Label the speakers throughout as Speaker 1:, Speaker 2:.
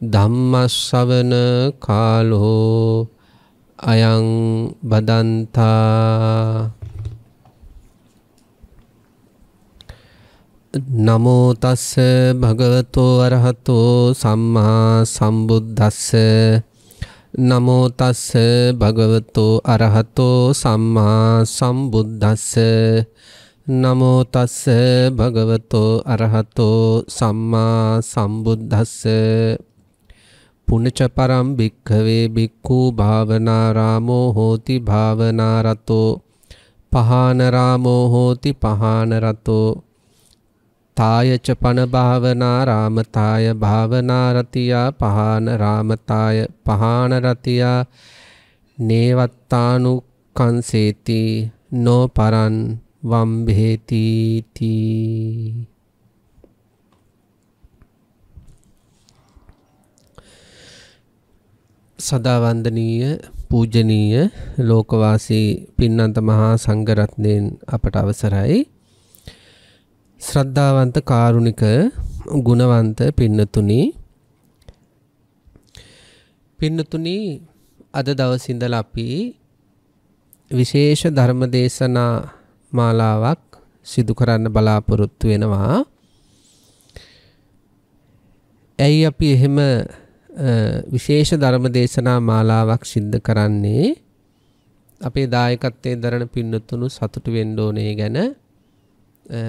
Speaker 1: ධම්මස්සවන කාලෝ අයං බදන්තා. නමෝ තස්ස භගවතෝ අරහතෝ සම්මා සම්බුද්දස්ස. නමෝ තස්ස භගවතෝ අරහතෝ සම්මා සම්බුද්දස්ස. නමෝ තස්ස භගවතෝ අරහතෝ සම්මා සම්බුද්දස්ස. පුනච පරම් භික්ඛවේ භික්ඛු භාවනාරාමෝ හෝති භාවනාරතෝ පහානරාමෝ හෝති පහානරතෝ තායච පන භාවනාරාමතාය භාවනාරතියා පහානරාමතාය පහානරතියා නේවත්තානු කංසේති නෝ පරන් වම්බේති තී සදාවන්දනීය පූජනීය ලෝකවාසී පින්නන්ත මහා සංඝරත්නයෙන් අපට අවසරයි ශ්‍රද්ධාවන්ත කාරුණික ගුණවන්ත පින්නතුනි පින්නතුනි අද දවසේ ඉඳලා අපි විශේෂ ධර්ම දේශනා මාලාවක් සිදු කරන්න බලාපොරොත්තු වෙනවා. ඇයි අපි එහෙම විශේෂ ධර්ම දේශනා මාලාවක් සිද්ධ කරන්නේ අපේ දායකත්වයේ දරන පින්නතුණු සතුටු වෙන්න ඕනේ ගැන.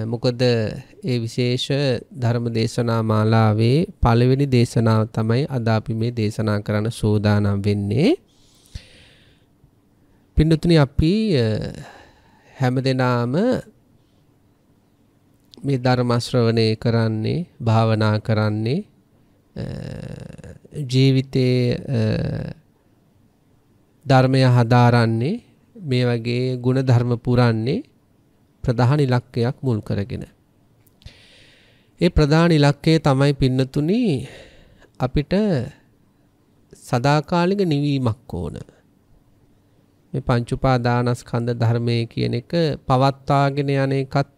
Speaker 1: මොකද ඒ විශේෂ ධර්ම දේශනා මාලාවේ පළවෙනි දේශනාව තමයි අද අපි මේ දේශනා කරන්න සූදානම් වෙන්නේ. පින්නතුනි අපි හැමදෙනාම මේ ධර්ම ශ්‍රවණය කරන්නේ භාවනා කරන්නේ ජීවිතයේ ධර්මය හදාරන්නේ මේ වගේ ගුණ ධර්ම පුරන්නේ ප්‍රධාන ඉලක්කයක් මුල් කරගෙන. ඒ ප්‍රධාන ඉලක්කය තමයි පින්නතුනි අපිට සදාකාලික නිවීමක් ඕන. මේ පංච උපාදානස්කන්ධ ධර්මයේ කියන එක පවත්වාගෙන යන එකත්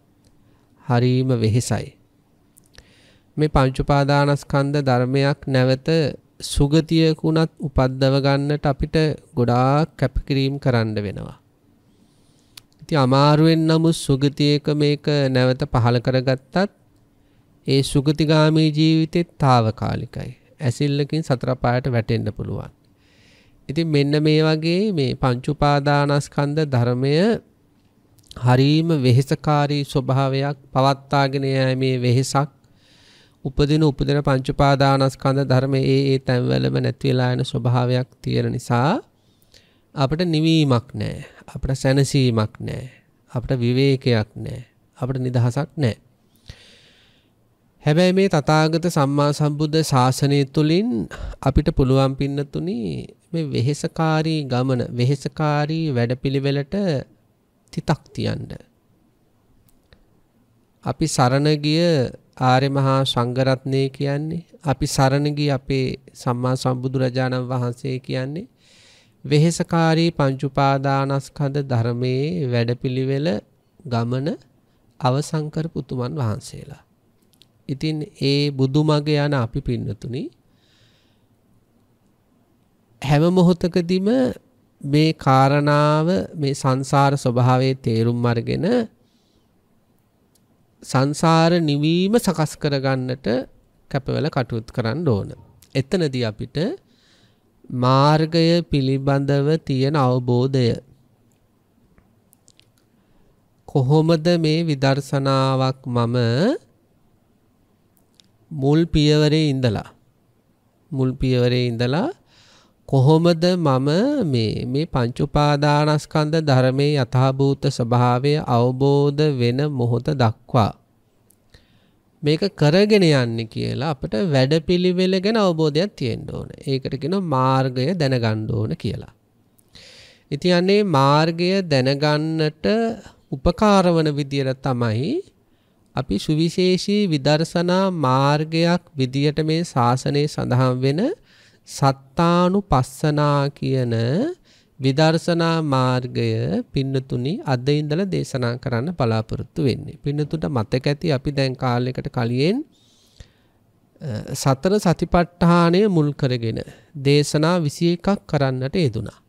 Speaker 1: හරීම වෙහෙසයි. මේ පංච උපාදානස්කන්ධ ධර්මයක් නැවත සුගතියකුණත් උපද්දව ගන්නට අපිට ගොඩාක් කැපකිරීම කරන්න වෙනවා. ඉතින් අමාරුවෙන් නමුත් සුගතියක මේක නැවත පහල කරගත්තත් ඒ සුගතිගාමී ජීවිතෙත් తాවකාලිකයි. ඇසිල්ලකින් සතර පායට වැටෙන්න පුළුවන්. ඉතින් මෙන්න මේ වගේ මේ පංච උපාදානස්කන්ධ ධර්මය හරීම වෙහෙසකාරී ස්වභාවයක් පවත්වාගෙන යෑමේ වෙහෙසක් උපදින උපදින පංච උපාදානස්කන්ධ ධර්ම ඒ ඒ තැන්වලම නැති වෙලා යන ස්වභාවයක් තියෙන නිසා අපිට නිවීමක් නැහැ. අපිට සැනසීමක් නැහැ. අපිට විවේකයක් නැහැ. අපිට නිදහසක් නැහැ. හැබැයි මේ තථාගත සම්මා සම්බුද්ධ ශාසනය තුලින් අපිට පුළුවන් පින්නතුනි මේ වෙහෙසකාරී ගමන වෙහෙසකාරී වැඩපිළිවෙලට තිතක් තියන්න. අපි සරණ ගිය ආර්ය මහා සංඝරත්නය කියන්නේ අපි සරණ ගිය අපේ සම්මා සම්බුදුරජාණන් වහන්සේ කියන්නේ වෙහෙසකාරී පංච උපාදානස්කන්ධ ධර්මයේ වැඩපිළිවෙල ගමන අවසන් කරපු උතුමන් වහන්සේලා. ඉතින් ඒ බුදුමග යන අපි පින්නතුනි හැම මොහොතකදීම මේ කාරණාව මේ සංසාර ස්වභාවයේ තේරුම් අරගෙන සංසාර නිවීම සකස් කරගන්නට කැපවල කටයුතු කරන්න ඕන. එතනදී අපිට මාර්ගය පිළිබඳව තියෙන අවබෝධය කොහොමද මේ විදර්ශනාවක් මම මුල් පියවරේ ඉඳලා මුල් පියවරේ ඉඳලා කොහොමද මම මේ මේ පංච උපාදානස්කන්ධ ධර්මයේ යථාභූත ස්වභාවය අවබෝධ වෙන මොහොත දක්වා මේක කරගෙන යන්නේ කියලා අපිට වැඩපිළිවෙල ගැන අවබෝධයක් තියෙන්න ඕන. ඒකට කියනවා මාර්ගය දැනගන්න ඕන කියලා. ඉතින් අනේ මාර්ගය දැනගන්නට උපකාර වන විදියට තමයි අපි සුවිශේෂී විදර්ශනා මාර්ගයක් විදියට මේ ශාසනයේ සඳහන් වෙන සත්තානුපස්සනා කියන විදර්ශනා මාර්ගය පින්නතුනි අද ඉඳලා දේශනා කරන්න බලාපොරොත්තු වෙන්නේ. පින්නතුන්ට මතක ඇති අපි දැන් කාලයකට කලින් සතර සතිපට්ඨානය මුල් කරගෙන දේශනා 21ක් කරන්නට යෙදුනා.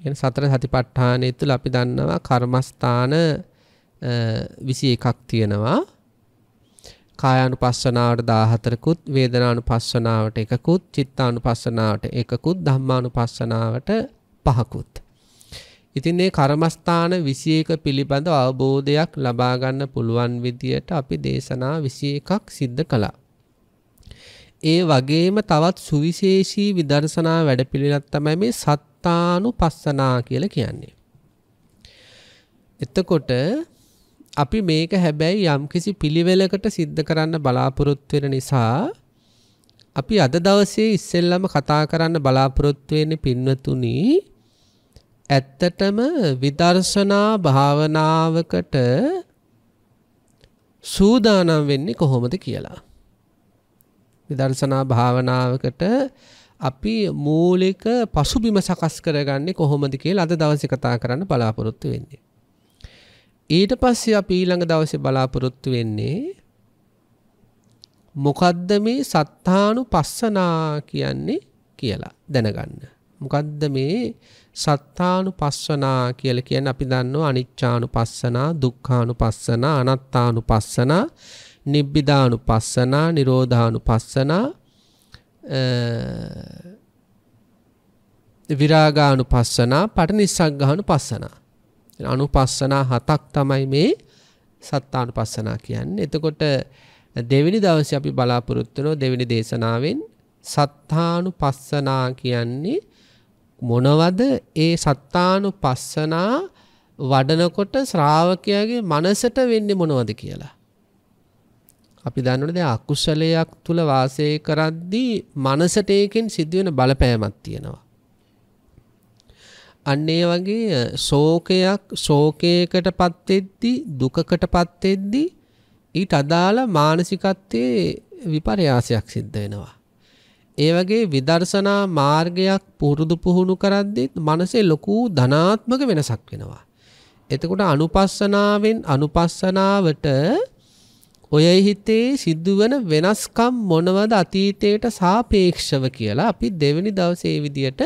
Speaker 1: එන සතර සතිපට්ඨානය තුළ අපි දන්නවා කර්මස්ථාන 21ක් තියෙනවා. කායානුපස්සනාවට 14කුත් වේදනානුපස්සනාවට එකකුත් චිත්තානුපස්සනාවට එකකුත් ධම්මානුපස්සනාවට පහකුත්. ඉතින් මේ කර්මස්ථාන 21 පිළිබඳ අවබෝධයක් ලබා ගන්න පුළුවන් විදියට අපි දේශනා 21ක් සිද්ධ කළා. ඒ වගේම තවත් සුවිශේෂී විදර්ශනා වැඩපිළිවෙලක් තමයි මේ සත්තානුපස්සනා කියලා කියන්නේ. එතකොට අපි මේක හැබැයි යම්කිසි පිළිවෙලකට සිද්ධ කරන්න බලාපොරොත්තු වෙන නිසා අපි අද දවසේ ඉස්සෙල්ලම කතා කරන්න බලාපොරොත්තු වෙන්නේ පින්වතුනි ඇත්තටම විදර්ශනා භාවනාවකට සූදානම් වෙන්නේ කොහොමද කියලා. විදර්ශනා භාවනාවකට අපි මූලික පසුබිම සකස් කරගන්නේ කොහොමද කියලා අද දවසේ කතා කරන්න බලාපොරොත්තු වෙන්නේ. ඊට පස්සේ අපි ඊළඟ දවසේ බලාපොරොත්තු වෙන්නේ මොකද්ද මේ සත්තානුපස්සනා කියන්නේ කියලා දැනගන්න. මොකද්ද මේ සත්තානුපස්සනා කියලා කියන්නේ අපි දන්නවා අනිච්චානුපස්සනා, දුක්ඛානුපස්සනා, අනාත්තානුපස්සනා, නිබ්බිදානුපස්සනා, නිරෝධානුපස්සනා, විරාගානුපස්සනා, පටිනිස්සග්ගානුපස්සනා. අනුපස්සනා හතක් තමයි මේ සත්තානුපස්සනා කියන්නේ. එතකොට දෙවෙනි දවසේ අපි බලාපොරොත්තු වෙනවා දෙවෙනි දේශනාවෙන් සත්තානුපස්සනා කියන්නේ මොනවද? ඒ සත්තානුපස්සනා වඩනකොට ශ්‍රාවකයාගේ මනසට වෙන්නේ මොනවද කියලා. අපි දන්නවනේ දැන් අකුසලයක් තුල වාසය කරද්දී මනසට ඒකෙන් සිදුවෙන බලපෑමක් තියෙනවා. අන්න ඒ වගේ ශෝකයක් ශෝකයකටපත් වෙද්දී දුකකටපත් වෙද්දී ඊට අදාළ මානසිකත්වයේ විපර්යාසයක් සිද්ධ වෙනවා. ඒ වගේ විදර්ශනා මාර්ගයක් පුරුදු පුහුණු කරද්දිත් මනසේ ලොකු ධනාත්මක වෙනසක් වෙනවා. එතකොට අනුපස්සනාවෙන් අනුපස්සනාවට ඔය හිතේ සිදුවන වෙනස්කම් මොනවද අතීතයට සාපේක්ෂව කියලා අපි දෙවෙනි දවසේ විදියට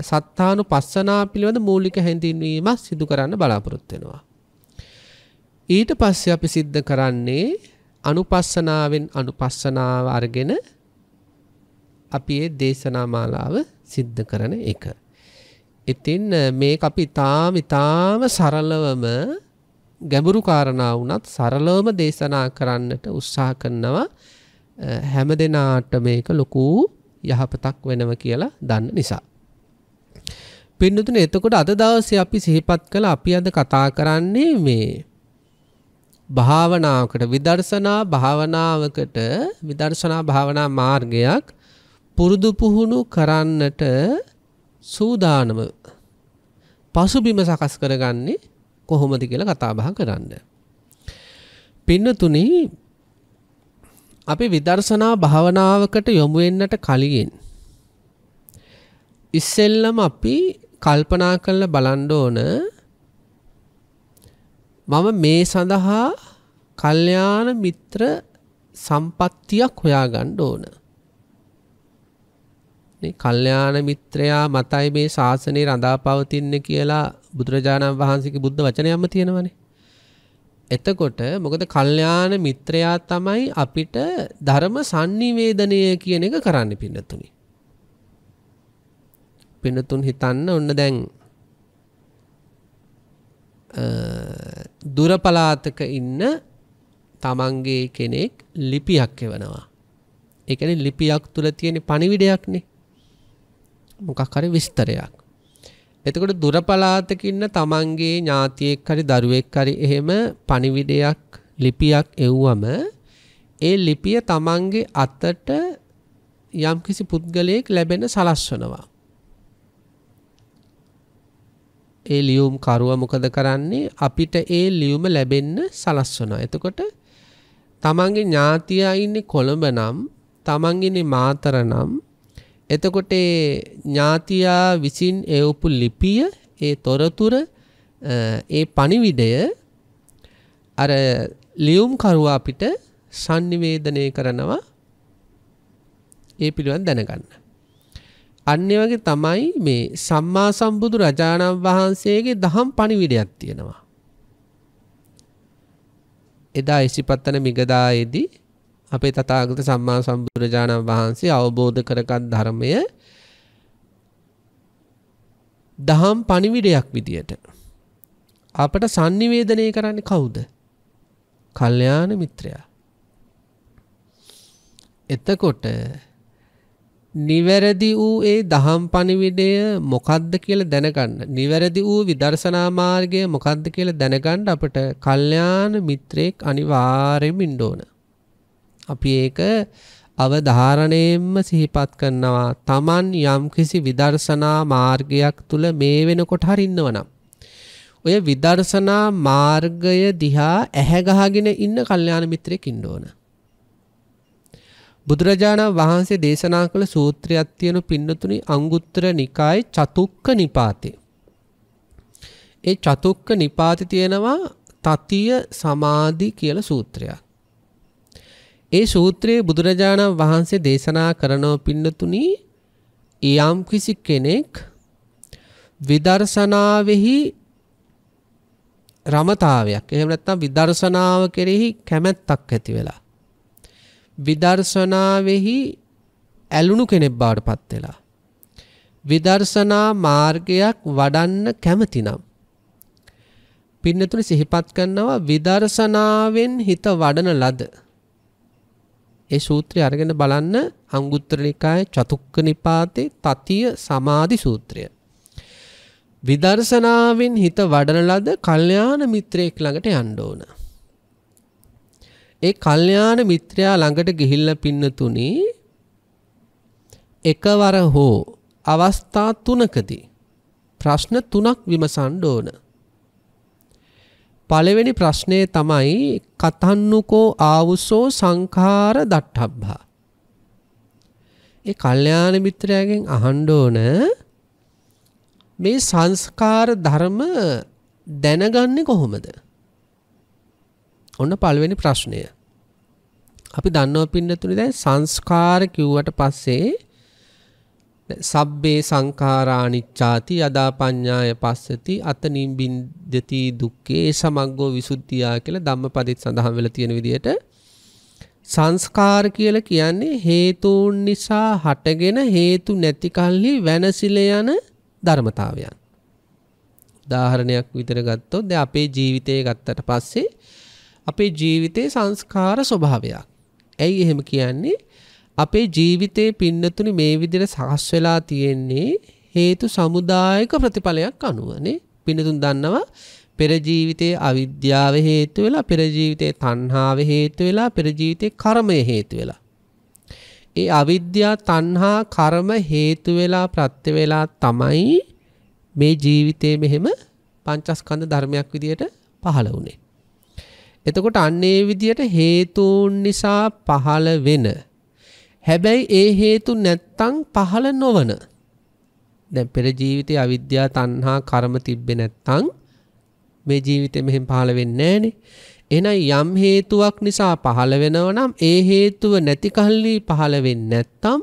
Speaker 1: සත්තානු පස්සනා පිළිබඳ මූලික හැඳින්වීමක් සිදු කරන්න බලාපොරොත්තු වෙනවා. ඊට පස්සේ අපි සිද්ධ කරන්නේ අනුපස්සනාවෙන් අනුපස්සනාව අරගෙන අපි ඒ දේශනා මාලාව සිද්ධ කරන එක. ඉතින් මේක අපි ඊටාම ඊටාම සරලවම ගැඹුරු කාරණා වුණත් සරලවම දේශනා කරන්නට උත්සාහ කරනවා හැම දිනාට මේක ලොකු යහපතක් වෙනව කියලා දන්න නිසා. පින්නතුනේ එතකොට අද දවසේ අපි සිහිපත් කළ අපි අද කතා කරන්නේ මේ භාවනාවකට විදර්ශනා භාවනාවකට විදර්ශනා භාවනා මාර්ගයක් පුරුදු පුහුණු කරන්නට සූදානම පසුබිම සකස් කරගන්නේ කොහොමද කියලා කතා බහ කරන්න. පින්නතුනි අපි විදර්ශනා භාවනාවකට යොමු වෙන්නට කලින් ඉස්සෙල්ලම අපි කල්පනා කරලා බලන්න ඕන මම මේ සඳහා කල්යාණ මිත්‍ර සම්පත්තියක් හොයාගන්න ඕන. මේ කල්යාණ මිත්‍රයා මතයි මේ ශාසනය රඳා පවතින්නේ කියලා බුදුරජාණන් වහන්සේගේ බුද්ධ වචනයක්ම තියෙනවනේ. එතකොට මොකද කල්යාණ මිත්‍රයා තමයි අපිට ධර්ම sannivedanaya කියන එක කරන්න පින්නතුනි. පිනතුන් හිතන්න ඔන්න දැන් දුර පළාතක ඉන්න තමන්ගේ කෙනෙක් ලිපියක් එවනවා. ඒ කියන්නේ ලිපියක් තුල තියෙන පණිවිඩයක්නේ. මොකක් හරි විස්තරයක්. එතකොට දුර පළාතක ඉන්න තමන්ගේ ඥාතියෙක් හරි දරුවෙක් හරි එහෙම පණිවිඩයක් ලිපියක් එව්වම ඒ ලිපිය තමන්ගේ අතට යම්කිසි පුද්ගලයෙක් ලැබෙන සලස්වනවා. ඒ ලියුම් කරුව මොකද කරන්නේ අපිට ඒ ලියුම ලැබෙන්න සලස්වනවා. එතකොට තමන්ගේ ඥාතියා ඉන්නේ කොළඹ නම් තමන් ඉන්නේ මාතර නම් එතකොට ඥාතියා විසින් එවපු ලිපිය ඒ තොරතුර ඒ පණිවිඩය අර ලියුම් කරුවා අපිට sannivedanaya කරනවා ඒ පිළිබඳ දැනගන්න. අන්න වගේ තමයි මේ සම්මා සම්බුදු රජාණන් වහන්සේගේ දහම් පණිවිඩයක් තියෙනවා. එදා ඉසිපත්තන මිගදායේදී අපේ තථාගත සම්මා සම්බුදුරජාණන් වහන්සේ අවබෝධ කරගත් ධර්මය දහම් පණිවිඩයක් විදියට අපට sannivedanaya කරන්නේ කවුද? කල්යාණ මිත්‍රයා. එතකොට නිවැරදි වූ ඒ දහම් පණිවිඩය මොකක්ද කියලා දැනගන්න. නිවැරදි වූ විදර්ශනා මාර්ගය මොකක්ද කියලා දැනගන්න අපට කල්යාණ මිත්‍රයෙක් අනිවාර්යයෙන්ම ඉන්න ඕන. අපි ඒක අවධාරණයෙන්ම සිහිපත් කරනවා. Taman යම්කිසි විදර්ශනා මාර්ගයක් තුල මේ වෙනකොට හරින්නවනම් ඔය විදර්ශනා මාර්ගය දිහා ඇහැ ගහගෙන ඉන්න කල්යාණ මිත්‍රයෙක් ඉන්න ඕන. බුදුරජාණන් වහන්සේ දේශනා කළ සූත්‍රයක් තියෙන පින්නතුනි අංගුත්තර නිකායේ චතුක්ක නිපාතේ. ඒ චතුක්ක නිපාතේ තියෙනවා තතිය සමාධි කියලා සූත්‍රයක්. ඒ සූත්‍රයේ බුදුරජාණන් වහන්සේ දේශනා කරනව පින්නතුනි යම් කිසි කෙනෙක් විදර්ශනාවෙහි රමතාවයක් එහෙම නැත්නම් විදර්ශනාව කෙරෙහි කැමැත්තක් ඇති වෙලා විදර්ශනාවෙහි ඇලුණු කෙනෙක් බවට පත් වෙලා. විදර්ශනා මාර්ගයක් වඩන්න කැමතිනම් පින්නතුනි සිහිපත් කරනවා විදර්ශනාවෙන් හිත වඩන ලද. ඒ සූත්‍රය අරගෙන බලන්න අංගුත්තර නිකායේ චතුක්ක නිපාතේ තතිය සමාධි සූත්‍රය. විදර්ශනාවෙන් හිත වඩන ලද කල්යාණ මිත්‍රයෙක් ළඟට යන්න ඕන. ඒ කල්යාණ මිත්‍රයා ළඟට ගිහිල්ලා පින්නතුනි එකවර හෝ අවස්ථා තුනකදී ප්‍රශ්න තුනක් විමසන්න ඕන. පළවෙනි ප්‍රශ්නය තමයි කතන්නුකෝ ආවුසෝ සංඛාර දට්ඨබ්බා. ඒ කල්යාණ මිත්‍රයාගෙන් අහන්න ඕන මේ සංස්කාර ධර්ම දැනගන්නේ කොහොමද? ඔන්න පළවෙනි ප්‍රශ්නය. අපි දන්නව පින්නතුනේ දැන් සංස්කාර කිව්වට පස්සේ සබ්බේ සංඛාරානිච්ඡාති යදා පඤ්ඤාය පස්සති අත නිබ්බින්දති දුක්ඛේ සමග්ගෝ විසුද්ධියා කියලා ධම්මපදෙත් සඳහන් වෙලා තියෙන විදිහට සංස්කාර කියලා කියන්නේ හේතුන් නිසා හටගෙන හේතු නැති කල්හි වෙනසිල යන ධර්මතාවයන්. උදාහරණයක් විතර ගත්තොත් දැන් අපේ ජීවිතය ගත්තට පස්සේ අපේ ජීවිතේ සංස්කාර ස්වභාවයක්. ඇයි එහෙම කියන්නේ? අපේ ජීවිතේ පින්නතුනි මේ විදිහට සකස් වෙලා තියෙන්නේ හේතු සමුදායක ප්‍රතිඵලයක් අනුවනේ. පින්නතුන් දන්නවා පෙර ජීවිතයේ අවිද්‍යාව හේතු වෙලා පෙර ජීවිතයේ තණ්හාව හේතු වෙලා පෙර ජීවිතයේ කර්මය හේතු වෙලා ඒ අවිද්‍යා තණ්හා කර්ම හේතු වෙලා ප්‍රත්‍ය වෙලා තමයි මේ ජීවිතේ මෙහෙම පංචස්කන්ධ ධර්මයක් විදියට පහළ වුනේ. එතකොට අන්න ඒ විදියට හේතුන් නිසා පහළ වෙන හැබැයි ඒ හේතු නැත්තම් පහළ නොවන දැන් පෙර ජීවිතේ අවිද්‍යා තණ්හා කර්ම තිබ්බේ නැත්තම් මේ ජීවිතේ මෙහෙම පහළ වෙන්නේ නැහනේ. එහෙනම් යම් හේතුවක් නිසා පහළ වෙනව නම් ඒ හේතුව නැති කල්ලි පහළ වෙන්නේ නැත්තම්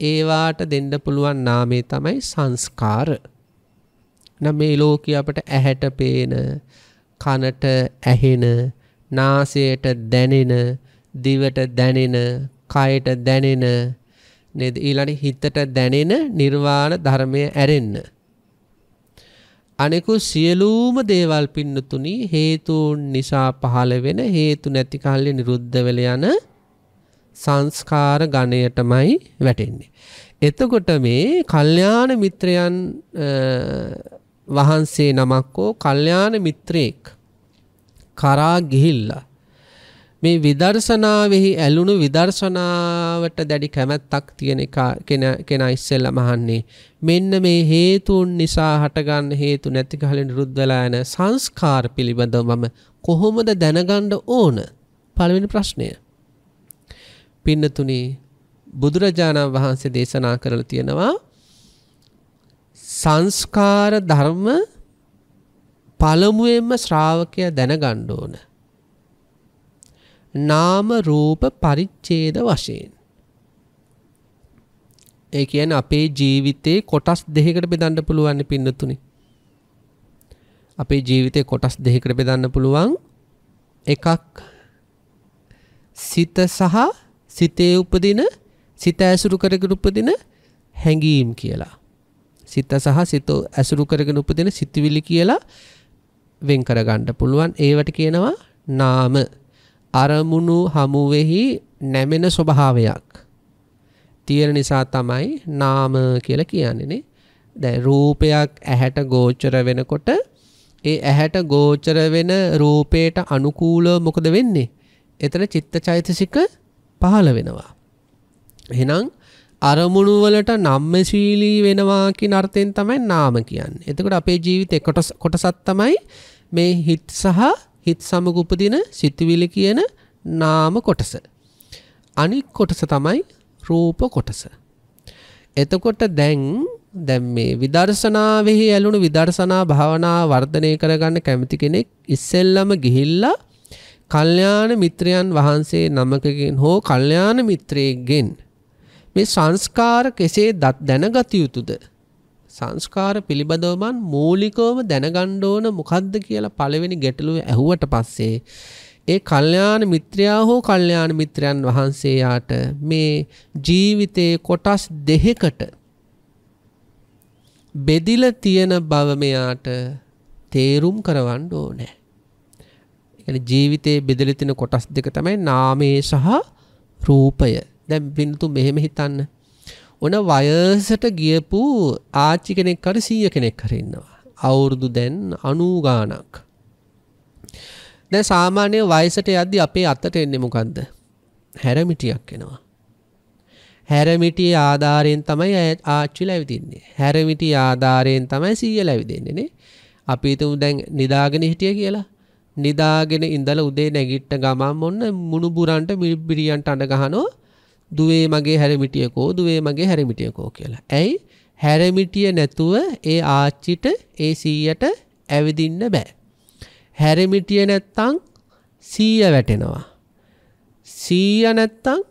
Speaker 1: ඒවාට දෙන්න පුළුවන් නාමය තමයි සංස්කාර. නම් මේ ලෝකයේ අපට ඇහැට පේන, කනට ඇහෙන, නාසයට දැනෙන, දිවට දැනෙන, කයට දැනෙන නේද ඊළඟ හිතට දැනෙන නිර්වාණ ධර්මය ඇරෙන්න අනෙකු සියලුම දේවල් පින්නතුනි හේතුන් නිසා පහළ වෙන හේතු නැති කල්ලි නිරුද්ධ වෙල යන සංස්කාර ගණයටමයි වැටෙන්නේ. එතකොට මේ කල්යාණ මිත්‍රයන් වහන්සේ නමක් හෝ කල්යාණ මිත්‍රයෙක් කරා ගිහිල්ලා. මේ විදර්ශනාවෙහි ඇලුණු විදර්ශනාවට දැඩි කැමැත්තක් තියෙන කෙනා ඉස්සෙල්ලම අහන්නේ. මෙන්න මේ හේතුන් නිසා හටගන්න හේතු නැති කලින් නිරුද්ධ වෙලා යන සංස්කාර පිළිබඳව මම කොහොමද දැනගන්න ඕන? පළවෙනි ප්‍රශ්නය. පින්නතුනි බුදුරජාණන් වහන්සේ දේශනා කරලා තියෙනවා සංස්කාර ධර්ම පළමුවෙන්ම ශ්‍රාවකයා දැනගන්න ඕන. නාම රූප පරිච්ඡේද වශයෙන්. ඒ කියන්නේ අපේ ජීවිතේ කොටස් දෙකකට බෙදන්න පුළුවන් පින්නතුනි. අපේ ජීවිතේ කොටස් දෙකකට බෙදන්න පුළුවන් එකක් සිත සහ සිතේ උපදින සිත ඇසුරු කරගෙන උපදින හැඟීම් කියලා. සිත සහ සිත ඇසුරු කරගෙන උපදින සිතුවිලි කියලා වෙන් කරගන්න පුළුවන්. ඒවට කියනවා නාම. අරමුණු හමුවෙහි නැමෙන ස්වභාවයක්. තියෙන නිසා තමයි නාම කියලා කියන්නේ නේ. දැන් රූපයක් ඇහැට ගෝචර වෙනකොට ඒ ඇහැට ගෝචර වෙන රූපයට අනුකූලව මොකද වෙන්නේ? එතන චිත්තචෛතසික පහළ වෙනවා. එහෙනම් අරමුණු වලට නම්මශීලී වෙනවා කියන අර්ථයෙන් තමයි නාම කියන්නේ. එතකොට අපේ ජීවිතේ කොටස් කොටසක් තමයි මේ හිත් සහ හිත් සමග උපදින සිතුවිලි කියන නාම කොටස. අනික් කොටස තමයි රූප කොටස. එතකොට දැන් දැන් මේ විදර්ශනාවෙහි ඇලුණු විදර්ශනා භාවනා වර්ධනය කරගන්න කැමති කෙනෙක් ඉස්සෙල්ලම ගිහිල්ලා කල්යාණ මිත්‍රයන් වහන්සේ නමකකින් හෝ කල්යාණ මිත්‍රයෙක්ගෙන් මේ සංස්කාර කෙසේ දැනගත යුතුද සංස්කාර පිළිබඳවමන් මූලිකවම දැනගණ්ඩ ඕන මොකද්ද කියලා පළවෙනි ගැටලුව ඇහුවට පස්සේ ඒ කල්යාණ මිත්‍රයා හෝ කල්යාණ මිත්‍රයන් වහන්සේයාට මේ ජීවිතයේ කොටස් දෙකකට බෙදිල තියෙන බව මෙයාට තේරුම් කරවන්න ඕනේ. ජීවිතයේ බෙදලි තින කොටස් දෙක තමයි නාමයේ සහ රූපය. දැන් බින්තු මෙහෙම හිතන්න. ඔන වයසට ගියපු ආච්චි කෙනෙක් හරි සීය කෙනෙක් හරි ඉන්නවා. අවුරුදු දැන් 90 ගාණක්. දැන් සාමාන්‍ය වයසට යද්දි අපේ අතට එන්නේ මොකද්ද? හැරමිටියක් එනවා. හැරමිටිය ආධාරයෙන් තමයි ආච්චිලා ඇවිදින්නේ. හැරමිටිය ආධාරයෙන් තමයි සීයලා ඇවිදින්නේ නේ. අපි හිතමු දැන් නිදාගෙන හිටිය කියලා. නිදාගෙන ඉඳලා උදේ නැගිට ගමන් මොන්න මුණුබුරන්ට මිරිබිරියන්ට අඬ ගහනවා. දුවේ මගේ හැරමිටියකෝ දුවේ මගේ හැරමිටියකෝ කියලා. ඇයි හැරමිටිය නැතුව ඒ ආච්චිට ඒ සීයට ඇවිදින්න බෑ. හැරමිටිය නැත්තං සීය වැටෙනවා. සීය නැත්තං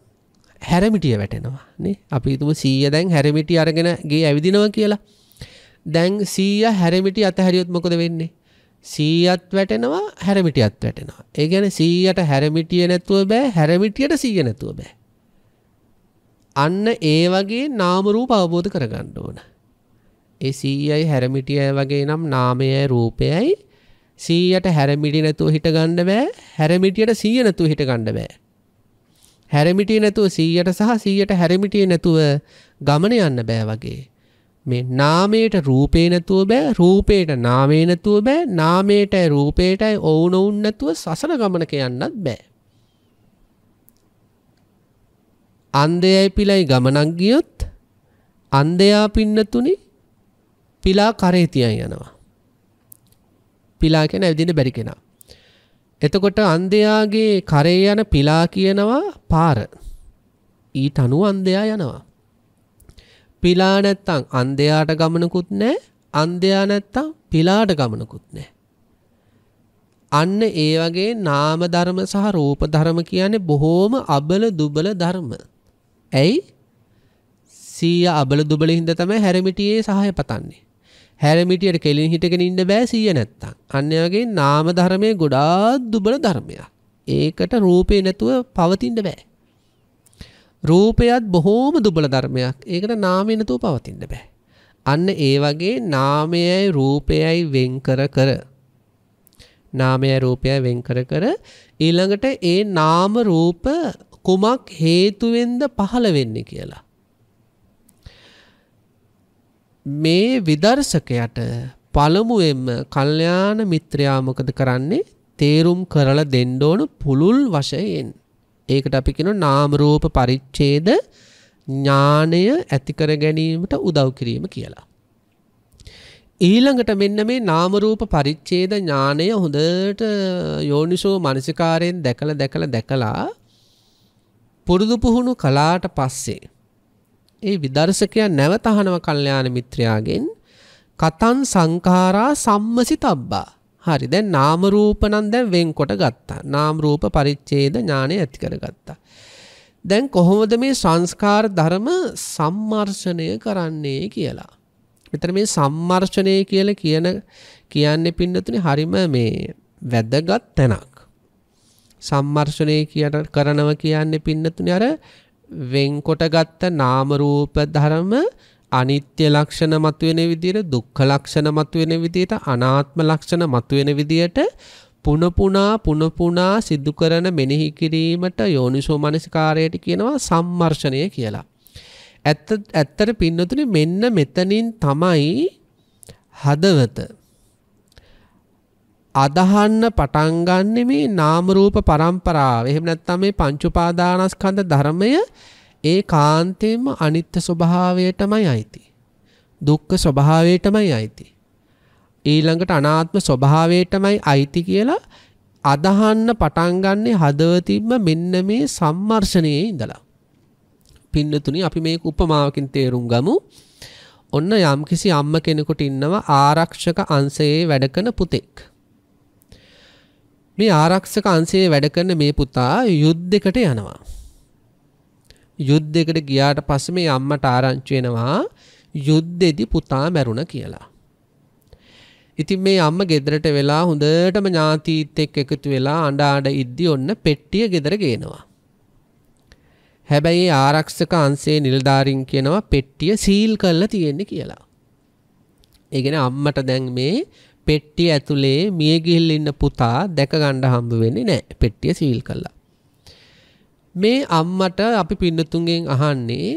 Speaker 1: හැරමිටිය වැටෙනවා නේ අපි හිතමු සීය දැන් හැරමිටිය අරගෙන ගේ ඇවිදිනවා කියලා. දැන් සීය හැරමිටිය අතහැරියොත් මොකද වෙන්නේ? සීයත් වැටෙනවා හැරමිටියත් වැටෙනවා. ඒ කියන්නේ සීයට හැරමිටිය නැතුව බෑ හැරමිටියට සීය නැතුව බෑ. අන්න ඒ වගේ නාම රූප අවබෝධ කරගන්න ඕන. ඒ 100යි හැරමිටියයි වගේ නම් නාමයයි රූපයයි 100ට හැරමිටි නැතුව හිට ගන්න බෑ. හැරමිටියට 100 නැතුව හිට ගන්න බෑ. හැරමිටිය නැතුව 100ට සහ 100ට හැරමිටිය නැතුව ගමන යන්න බෑ වගේ. මේ නාමයට රූපේ නැතුව බෑ රූපේට නාමේ නැතුව බෑ නාමයටයි රූපේටයි ඔවුනොවුන් නැතුව සසර ගමනක යන්නත් බෑ. අන්දයයි පිලයි ගමනක් ගියොත් අන්දයා පින්නතුනි පිලා කරේ තියන් යනවා. පිලා කියන ඇවිදින්න බැරි කෙනා. එතකොට අන්දයාගේ කරේ යන පිලා කියනවා පාර. ඊට අනුව අන්දයා යනවා. පිලා නැත්තම් අන්දයාට ගමනකුත් නැහැ. අන්දයා නැත්තම් පිලාට ගමනකුත් නැහැ. අන්න ඒ වගේ නාම ධර්ම සහ රූප ධර්ම කියන්නේ බොහෝම අබල දුබල ධර්ම. ඇයි සීය අබල දුබල හින්ද තමයි හැරමිටියේ සහය පතන්නේ. හැරමිටියට කෙලින් හිටගෙන ඉන්න බෑ සීය නැත්තම්. අන්න වගේ නාම ධර්මයේ ගොඩාක් දුබල ධර්මයක්. ඒකට රූපේ නැතුව පවතින්න බෑ. රූපයත් බොහෝම දුබල ධර්මයක්. ඒකට නාමය නැතුව පවතින්න බෑ. අන්න ඒ වගේ නාමයයි රූපයයි වෙන් කර කර නාමයයි රූපයයි වෙන් කර කර ඊළඟට ඒ නාම රූප කුමක් හේතුවෙන්ද පහළ වෙන්නේ කියලා. මේ විදර්ශකයට පළමුවෙන්ම කල්යාණ මිත්‍රයා මොකද කරන්නේ? තේරුම් කරලා දෙන්න ඕන පුළුල් වශයෙන්. ඒකට අපි කියනවා නාම රූප පරිච්ඡේද ඥානය ඇති කර ගැනීමට උදව් කිරීම කියලා. ඊළඟට මෙන්න මේ නාම රූප පරිච්ඡේද ඥානය හොඳට යෝනිසෝ මනසිකාරයෙන් දැකලා දැකලා දැකලා පුරුදු පුහුණු කලාට පස්සේ ඒ විදර්ශකයා නැවත අහනව කල්යාණ මිත්‍රයාගෙන් කතං සංඛාරා සම්මසිතබ්බා හරි දැන් නාම රූප නම් දැන් වෙන්කොට ගත්තා. නාම රූප පරිච්ඡේද ඥානය ඇති කරගත්තා. දැන් කොහොමද මේ සංස්කාර ධර්ම සම්මර්ෂණය කරන්නේ කියලා. මෙතන මේ සම්මර්ෂණය කියලා කියන කියන්නේ පින්නතුනේ හරිම මේ වැදගත් තැනක්. සම්මර්ෂණය කියන කරනවා කියන්නේ පින්නතුනේ අර වෙන්කොට ගත්ත නාම රූප ධර්ම අනිත්‍ය ලක්ෂණ මතුවෙන විදියට දුක්ඛ ලක්ෂණ මතුවෙන විදියට අනාත්ම ලක්ෂණ මතුවෙන විදියට පුන පුනා පුන පුනා සිදු කරන මෙනෙහි කිරීමට යෝනිසෝ මනසිකාරයට කියනවා සම්මර්ෂණය කියලා. ඇත්ත ඇත්තට පින්නතුනේ මෙන්න මෙතනින් තමයි හදවත අදහන්න පටන් ගන්න මේ නාම රූප પરම්පරාව. එහෙම නැත්නම් මේ පංච උපාදානස්කන්ධ ධර්මය ඒ කාන්තේම අනිත්‍ය ස්වභාවයටමයි අයිති. දුක්ඛ ස්වභාවයටමයි අයිති. ඊළඟට අනාත්ම ස්වභාවයටමයි අයිති කියලා අදහන්න පටන් ගන්නේ හදවතින්ම මෙන්න මේ සම්මර්ෂණයේ ඉඳලා. පින්නතුනි අපි මේක උපමාවකින් තේරුම් ගමු. ඔන්න යම්කිසි අම්ම කෙනෙකුට ඉන්නවා ආරක්ෂක අංශයේ වැඩ කරන පුතෙක්. මේ ආරක්ෂක අංශයේ වැඩ කරන මේ පුතා යුද්ධයකට යනවා. යුද්ධයකට ගියාට පස්සේ මේ අම්මට ආරංචි වෙනවා යුද්ධෙදි පුතා මැරුණ කියලා. ඉතින් මේ අම්ම ගෙදරට වෙලා හොඳටම ඥාතීත් එක්ක එකතු වෙලා අඬ අඬ ඉද්දි ඔන්න පෙට්ටිය ගෙදර ගේනවා. හැබැයි ආරක්ෂක අංශයේ නිලධාරීන් කියනවා පෙට්ටිය සීල් කරලා තියෙන්නේ කියලා. ඒ කියන්නේ අම්මට දැන් මේ පෙට්ටිය ඇතුලේ මිය ගිහිල්ලා ඉන්න පුතා දැක ගන්න හම්බ වෙන්නේ නැහැ. පෙට්ටිය සීල් කළා. මේ අම්මට අපි පින්නතුන්ගෙන් අහන්නේ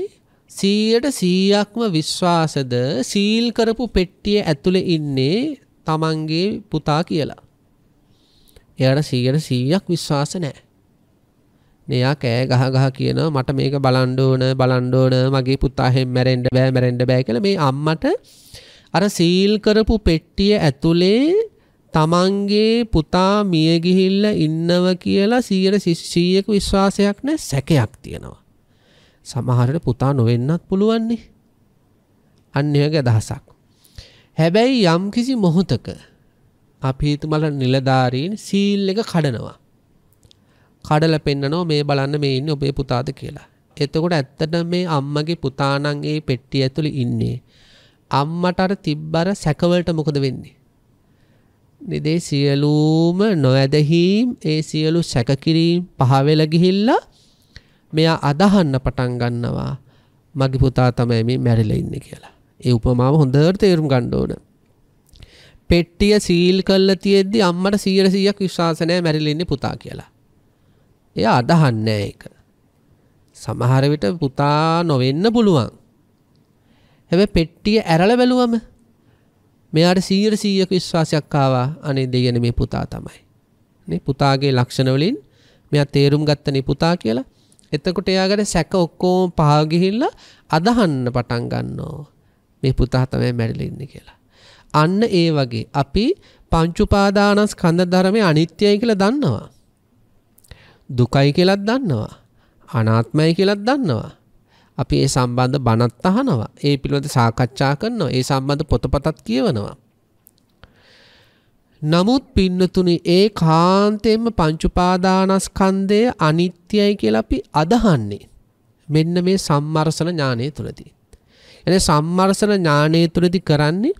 Speaker 1: 100ට 100ක්ම විශ්වාසද සීල් කරපු පෙට්ටිය ඇතුලේ ඉන්නේ තමන්ගේ පුතා කියලා. එයාට 100ට 100ක් විශ්වාස නැහැ. එයා කෑ ගහ ගහ කියනවා මට මේක බලන්න ඕන බලන්න ඕන මගේ පුතා හැම මැරෙන්න බෑ මැරෙන්න බෑ කියලා මේ අම්මට අර සීල් කරපු පෙට්ටිය ඇතුලේ තමන්ගේ පුතා මිය ගිහිල්ලා ඉන්නව කියලා 100ක විශ්වාසයක් නැහැ සැකයක් තියෙනවා. සමහරට පුතා නොවෙන්නත් පුළුවන්නේ. අන්න ඒගේ අදහසක්. හැබැයි යම්කිසි මොහොතක අපි හිතමල නිලධාරීන් සීල් එක කඩනවා. කඩලා පෙන්නනවා මේ බලන්න මේ ඉන්නේ ඔබේ පුතාද කියලා. එතකොට ඇත්තට මේ අම්මගේ පුතා නම් ඒ පෙට්ටිය ඇතුලේ ඉන්නේ. අම්මට අර තිබ්බර සැකවලට මොකද වෙන්නේ? නිදේ සියලුම නොඇදහීම් ඒ සියලු සැකකිරීම් පහවෙල ගිහිල්ලා මෙයා අදහන්න පටන් ගන්නවා මගේ පුතා තමයි මේ මැරිලා ඉන්නේ කියලා. ඒ උපමාව හොඳට තේරුම් ගන්න ඕන. පෙට්ටිය සීල් කරලා තියෙද්දි අම්මට 100%ක් විශ්වාස නැහැ මැරිලා ඉන්නේ පුතා කියලා. එයා අදහන්නේ ඒක. සමහර විට පුතා නොවෙන්න පුළුවන්. හැබැයි පෙට්ටිය ඇරලා බැලුවම මෙයාට 100%ක විශ්වාසයක් ආවා අනේ දෙයනේ මේ පුතා තමයි. නේ පුතාගේ ලක්ෂණ වලින් මෙයා තේරුම් ගත්තනේ පුතා කියලා. එතකොට එයාගේ සැක ඔක්කොම පහ ගිහිල්ලා අදහන්න පටන් ගන්නවා. මේ පුතා තමයි මැරිලා ඉන්නේ කියලා. අන්න ඒ වගේ අපි පංච උපාදානස්කන්ධ ධර්මයේ අනිත්‍යයි කියලා දන්නවා. දුකයි කියලාත් දන්නවා. අනාත්මයි කියලාත් දන්නවා. අපි ඒ සම්බන්ධ බණත් අහනවා. ඒ පිළිබඳ සාකච්ඡා කරනවා. ඒ සම්බන්ධ පොතපතත් කියවනවා. නමුත් පින්නතුනි ඒ කාන්තෙන්ම පංච උපාදානස්කන්ධය අනිත්‍යයි කියලා අපි අදහන්නේ. මෙන්න මේ සම්මර්ෂණ ඥානය තුලදී. එනේ සම්මර්ෂණ ඥානය තුලදී කරන්නේ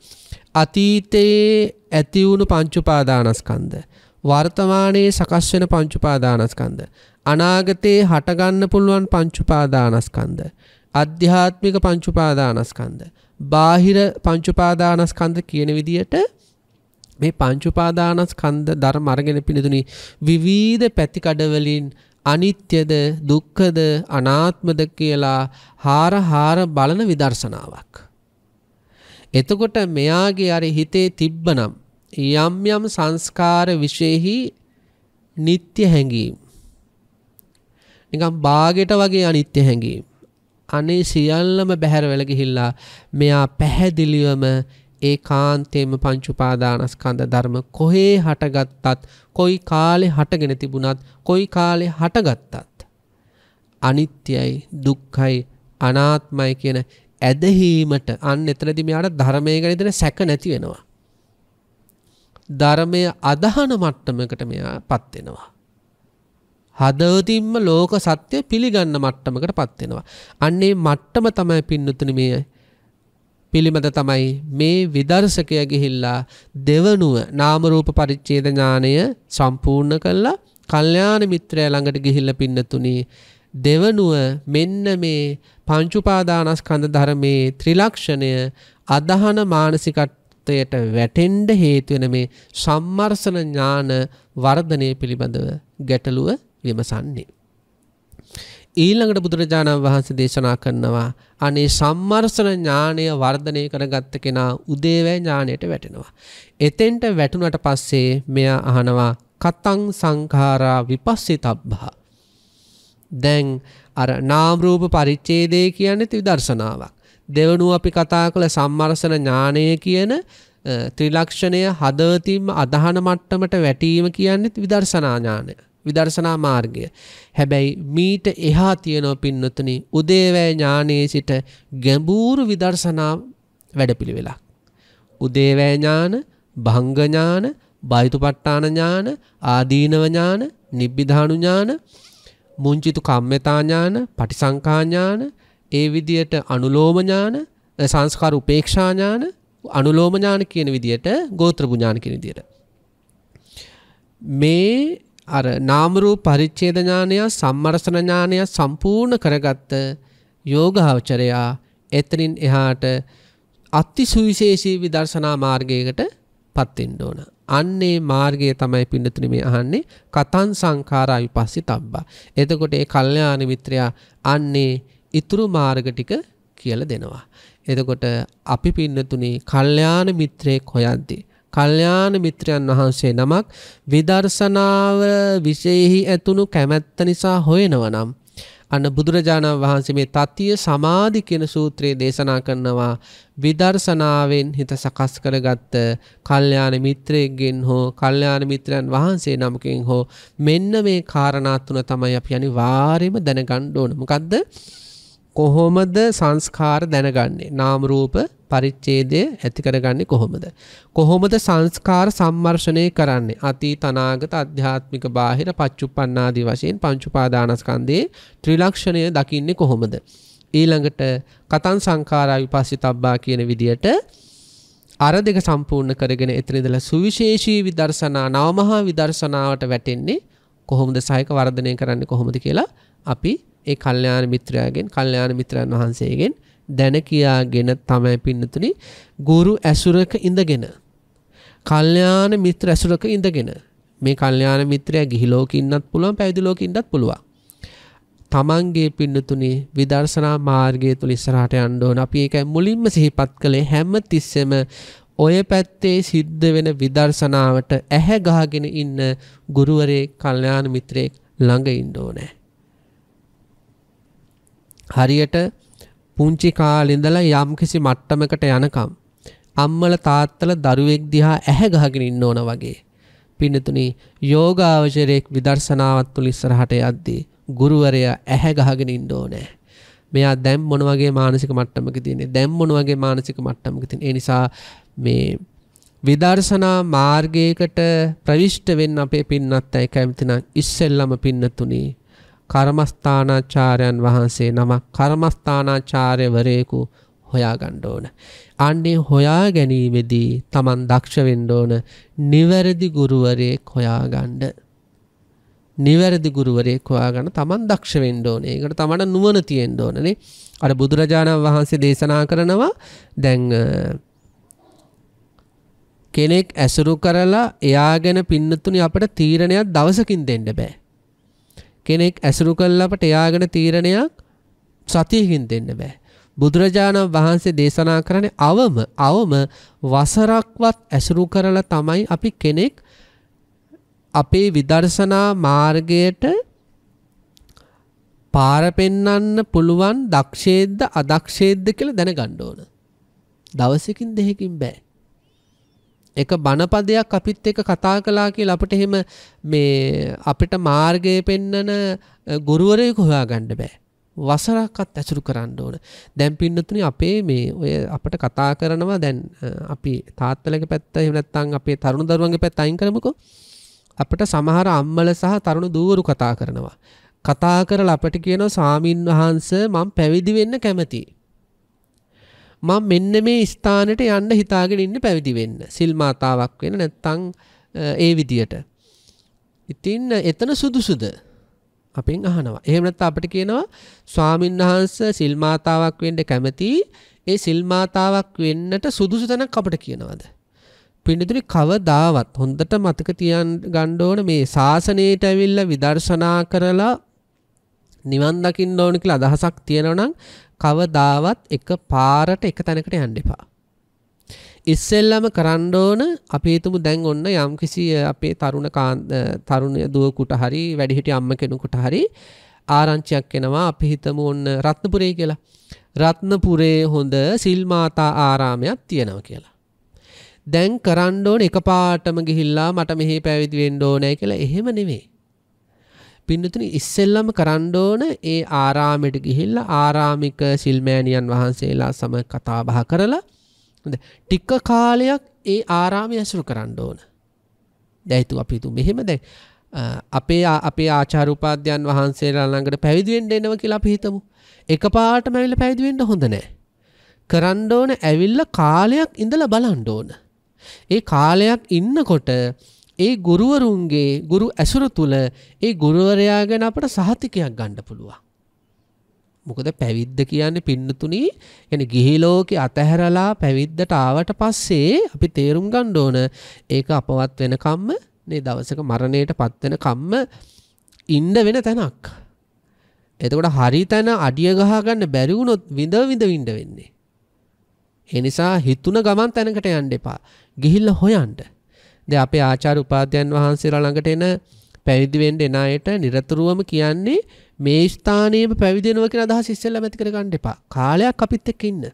Speaker 1: අතීතයේ ඇති වුණු පංච උපාදානස්කන්ධ වර්තමානයේ සකස් වෙන පංච උපාදානස්කන්ධ අනාගතයේ හටගන්න පුළුවන් පංච උපාදානස්කන්ධ අධ්‍යාත්මික පංච උපාදානස්කන්ධ බාහිර පංච උපාදානස්කන්ධ කියන විදියට මේ පංච උපාදානස්කන්ධ ධර්ම අරගෙන පිළිතුනි විවිධ පැතිකඩ වලින් අනිත්‍යද දුක්ඛද අනාත්මද කියලා හාර හාර බලන විදර්ශනාවක්. එතකොට මෙයාගේ අර හිතේ තිබ්බනම් යම් යම් සංස්කාර විශේෂෙහි නিত্য හැඟීම්. නිකන් බාගෙට වගේ අනිත්‍ය හැඟීම්. අනේ සියල්ලම බැහැර වෙල ගිහිල්ලා මෙයා පැහැදිලිවම ඒ කාන්තේම පංච උපාදානස්කන්ධ ධර්ම කොහේ හටගත්තත් කොයි කාලේ හටගෙන තිබුණත් කොයි කාලේ හටගත්තත් අනිත්‍යයි දුක්ඛයි අනාත්මයි කියන ඇදහිීමට අන්න එතනදී මෙයාට ධර්මයේ ගැන දෙන සැක නැති වෙනවා. ධර්මය අදහන මට්ටමකට මෙයාපත් වෙනවා. හදවතින්ම ලෝක සත්‍ය පිළිගන්න මට්ටමකට පත් වෙනවා. අන්නේ මට්ටම තමයි පින්නතුනි මේ පිළිමද තමයි මේ විදර්ශකය ගිහිල්ලා දෙවනුව නාම රූප පරිච්ඡේද ඥානය සම්පූර්ණ කළා. කල්යාණ මිත්‍රයා ළඟට ගිහිල්ලා පින්නතුනි දෙවනුව මෙන්න මේ පංච උපාදානස්කන්ධ ධර්මයේ ත්‍රිලක්ෂණය අදහන මානසිකත්වයට වැටෙන්න හේතු වෙන මේ සම්මර්ෂණ ඥාන වර්ධනය පිළිබඳව ගැටලුව විමසන්නේ. ඊළඟට බුදුරජාණන් වහන්සේ දේශනා කරනවා අනේ සම්මර්ෂණ ඥානය වර්ධනය කරගත්ත කෙනා උදේවැය ඥානයට වැටෙනවා. එතෙන්ට වැටුණට පස්සේ මෙයා අහනවා කතං සංඛාරා විපස්සිතබ්බා. දැන් අර නාම රූප පරිච්ඡේදය කියන්නේ විදර්ශනාවක්. දෙවනුව අපි කතා කළ සම්මර්ෂණ ඥානය කියන ත්‍රිලක්ෂණය හදවතින්ම අදහන මට්ටමට වැටීම කියන්නේ විදර්ශනා ඥානය. විදර්ශනා මාර්ගය. හැබැයි මීට එහා තියෙනව පින්නතුනි උදේවැය ඥානයේ සිට ගැඹුරු විදර්ශනා වැඩපිළිවෙලක්. උදේවැය ඥාන, භංග ඥාන, බයිතුපට්ඨාන ඥාන, ආදීනව ඥාන, නිබ්බිධානු ඥාන, මුංචිතු කම්මතා ඥාන, පටිසංකා ඥාන, ඒ විදියට අනුලෝම ඥාන, සංස්කාර උපේක්ෂා ඥාන, අනුලෝම ඥාන කියන විදියට ගෝත්‍ර පුඥාන කියන විදියට මේ අර නාම රූප පරිච්ඡේද ඥානය සම්මරසන ඥානය සම්පූර්ණ කරගත්ත යෝගාවචරයා එතනින් එහාට අති සුවිශේෂී විදර්ශනා මාර්ගයකට පත් වෙන්න ඕන. අන්නේ මාර්ගය තමයි පින්නතුනි මේ අහන්නේ කතං සංඛාරා විපස්සිතබ්බා. එතකොට ඒ කල්යාණ මිත්‍රයා අන්නේ ඊතුරු මාර්ග ටික කියලා දෙනවා. එතකොට අපි පින්නතුනි කල්යාණ මිත්‍රයෙක් හොයද්දී කල්යාණ මිත්‍රයන් වහන්සේ නමක් විදර්ශනාව විශේෂෙහි ඇතුණු කැමැත්ත නිසා හොයනවා නම් අන්න බුදුරජාණන් වහන්සේ මේ තතිය සමාධි කියන සූත්‍රයේ දේශනා කරනවා විදර්ශනාවෙන් හිත සකස් කරගත්ත කල්යාණ මිත්‍රයෙක්ගෙන් හෝ කල්යාණ මිත්‍රයන් වහන්සේ නමකින් හෝ මෙන්න මේ කාරණා තුන තමයි අපි අනිවාර්යයෙන්ම දැනගන්න ඕන. මොකද්ද? කොහොමද සංස්කාර දැනගන්නේ? නාම රූප පරිච්ඡේදය ඇති කරගන්නේ කොහොමද? කොහොමද සංස්කාර සම්මර්ෂණය කරන්නේ? අතීත අනාගත අධ්‍යාත්මික බාහිර පච්චුප්පන්නාදී වශයෙන් පංච උපාදානස්කන්ධයේ ත්‍රිලක්ෂණය දකින්නේ කොහොමද? ඊළඟට කතං සංඛාරා විපස්සිතබ්බා කියන විදියට අර දෙක සම්පූර්ණ කරගෙන එතන ඉඳලා සුවිශේෂී විදර්ශනා නවමහා විදර්ශනාවට වැටෙන්නේ කොහොමද සායක වර්ධනය කරන්නේ කොහොමද කියලා අපි ඒ කල්යාණ මිත්‍රයාගෙන් කල්යාණ මිත්‍රයන් වහන්සේගෙන් දැන කියාගෙන තමයි පින්නතුනි ගුරු ඇසුරක ඉඳගෙන කල්යාණ මිත්‍ර ඇසුරක ඉඳගෙන මේ කල්යාණ මිත්‍රයා ගිහි ලෝකෙ ඉන්නත් පුළුවන් පැවිදි ලෝකෙ ඉන්නත් පුළුවන්. තමන්ගේ පින්නතුනි විදර්ශනා මාර්ගය තුල ඉස්සරහට යන්න ඕන. අපි ඒක මුලින්ම සිහිපත් කළේ හැම තිස්සෙම ඔය පැත්තේ සිද්ධ වෙන විදර්ශනාවට ඇහැ ගහගෙන ඉන්න ගුරුවරේ කල්යාණ මිත්‍රයෙක් ළඟ ඉන්න ඕනේ. හරියට පුංචි කාලේ ඉඳලා යම්කිසි මට්ටමකට යනකම් අම්මල තාත්තල දරුවෙක් දිහා ඇහැ ගහගෙන ඉන්න ඕන වගේ. පින්නතුනි යෝගාවචරයක් විදර්ශනාවත් තුල ඉස්සරහට යද්දී ගුරුවරයා ඇහැ ගහගෙන ඉන්න ඕනේ. මෙයා දැන් මොන වගේ මානසික මට්ටමක තියෙන්නේ දැන් මොන වගේ මානසික මට්ටමක තියෙන ඒ නිසා මේ විදර්ශනා මාර්ගයකට ප්‍රවිෂ්ඨ වෙන්න අපේ පින්නත් අය කැමති නම් ඉස්සෙල්ලම පින්නතුණි කර්මස්ථානාචාර්යන් වහන්සේ නමක් කර්මස්ථානාචාර්යවරයෙකු හොයාගන්න ඕන. අන්නේ හොයා ගැනීමේදී Taman දක්ෂ වෙන්න ඕන නිවැරදි ගුරුවරයෙක් හොයාගන්න. නිවැරදි ගුරුවරයෙක් හොයාගන්න Taman දක්ෂ වෙන්න ඕනේ. ඒකට තමන නුවණ තියෙන්න ඕනනේ. අර බුදුරජාණන් වහන්සේ දේශනා කරනවා දැන් කෙනෙක් ඇසුරු කරලා එයා ගැන පින්නතුනි අපිට තීරණයක් දවසකින් දෙන්න බෑ. කෙනෙක් ඇසුරු කළ අපට එයාගෙන තීරණයක් සතියකින් දෙන්න බෑ. බුදුරජාණන් වහන්සේ දේශනා කරන්නේ අවම අවම වසරක්වත් ඇසුරු කරලා තමයි අපි කෙනෙක් අපේ විදර්ශනා මාර්ගයට පාර පෙන්වන්න පුළුවන් දක්ෂේද්ද අදක්ෂේද්ද කියලා දැනගන්න ඕන. දවසකින් දෙකකින් බෑ. එක බණපදයක් අපිත් එක්ක කතා කළා කියලා අපිට එහෙම මේ අපිට මාර්ගය පෙන්නන ගුරුවරයෙකු හොයාගන්න බෑ. වසරක්වත් ඇසුරු කරන්න ඕන. දැන් පින්නතුනි අපේ මේ ඔය අපිට කතා කරනවා දැන් අපි තාත්තලගේ පැත්ත එහෙම නැත්නම් අපේ තරුණ දරුවන්ගේ පැත්ත අයින් කරමුකෝ. අපිට සමහර අම්මල සහ තරුණ දූවරු කතා කරනවා. කතා කරලා අපිට කියනවා සාමින් වහන්සේ මම පැවිදි වෙන්න කැමතියි. මම මෙන්න මේ ස්ථානෙට යන්න හිතාගෙන ඉන්නේ පැවිදි වෙන්න. සිල් මාතාවක් වෙන්න නැත්නම් ඒ විදියට. ඉතින් එතන සුදුසුද? අපෙන් අහනවා. එහෙම නැත්නම් අපිට කියනවා ස්වාමින් වහන්සේ සිල් මාතාවක් වෙන්න කැමතියි. ඒ සිල් මාතාවක් වෙන්නට සුදුසු තැනක් අපිට කියනවාද? පින්නතුනි කවදාවත් හොඳට මතක තියන් ගන්න ඕන මේ ශාසනයට ඇවිල්ලා විදර්ශනා කරලා නිවන් දකින්න ඕන කියලා අදහසක් තියෙනවා නම් කවදාවත් එක පාරට එක තැනකට යන්න එපා. ඉස්සෙල්ලම කරන්න ඕන අපි හිතමු දැන් ඔන්න යම්කිසි අපේ තරුණ තරුණ දුවකට හරි වැඩිහිටි අම්ම කෙනෙකුට හරි ආරංචියක් එනවා අපි හිතමු ඔන්න රත්නපුරේ කියලා. රත්නපුරේ හොඳ සිල් මාතා ආරාමයක් තියෙනවා කියලා. දැන් කරන්න ඕන එකපාරටම ගිහිල්ලා මට මෙහි පැවිදි වෙන්න ඕනේ කියලා එහෙම නෙමෙයි. පින්නතුනි ඉස්සෙල්ලම කරන්න ඕන ඒ ආරාමයට ගිහිල්ලා ආරාමික සිල්මෑණියන් වහන්සේලා සමග කතා බහ කරලා ටික කාලයක් ඒ ආරාමය ඇසුරු කරන්න ඕන. දැයිතු අපි තු මෙහෙම දැන් අපේ අපේ ආචාර උපාධ්‍යයන් වහන්සේලා ළඟට පැවිදි වෙන්න එනවා කියලා අපි හිතමු. එකපාරටම ඇවිල්ලා පැවිදි වෙන්න හොඳ නැහැ. කරන්න ඕන ඇවිල්ලා කාලයක් ඉඳලා බලන්න ඕන. ඒ කාලයක් ඉන්නකොට ඒ ගුරුවරුන්ගේ ගුරු ඇසුර තුළ ඒ ගුරුවරයා ගැන අපට සහතිකයක් ගණ්ඩ පුළුවන්. මොකද පැවිද්ද කියන්නේ පින්නතුනි එන ගිහිලෝක අතහැරලා පැවිද්දට ආවට පස්සේ අපි තේරුම් ගණ්ඩ ඕන ඒක අපවත් වෙනකම්ම නේ දවසක මරණයට පත්වෙන කම්ම ඉන්ඩ වෙන තැනක්. එතකොට හරි තැන අඩිය ගහගන්න බැරිවුණොත් විඳ විඳ වින්ඩ වෙන්නේ. එනිසා හිතුන ගමන් තැනකට යන්න එපා ගිහිල්ල හොයන්ට දැන් අපේ ආචාර්ය උපාධ්‍යයන් වහන්සේලා ළඟට එන පැවිදි වෙන්න එන අයට නිරතුරුවම කියන්නේ මේ ස්ථානයේම පැවිදි වෙනවා කියන අදහස ඉස්සෙල්ලා ඇති කර ගන්න එපා. කාලයක් අපිත් එක්ක ඉන්න.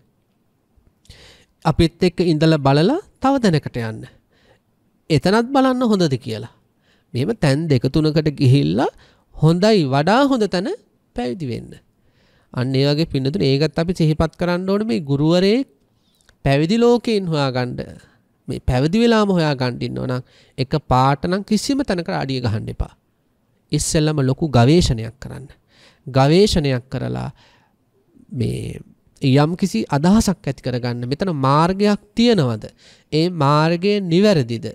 Speaker 1: අපිත් එක්ක ඉඳලා බලලා තව දැනකට යන්න. එතනත් බලන්න හොඳද කියලා. මෙහෙම තැන් දෙක තුනකට ගිහිල්ලා හොඳයි වඩා හොඳ තැන පැවිදි වෙන්න. අන්න ඒ වගේ පින්නතුනේ ඒකත් අපි සිහිපත් කරන්න ඕනේ මේ ගුරුවරයෙක් පැවිදි ලෝකයෙන් හොයාගන්න මේ පැවිදි වෙලාම හොයා ගන්න ඉන්නවා නම් එක පාට නම් කිසිම තැනකට අඩිය ගහන්න එපා. ඉස්සෙල්ලම ලොකු ගවේෂණයක් කරන්න. ගවේෂණයක් කරලා මේ යම් කිසි අදහසක් ඇති කරගන්න. මෙතන මාර්ගයක් තියනවද? ඒ මාර්ගය නිවැරදිද?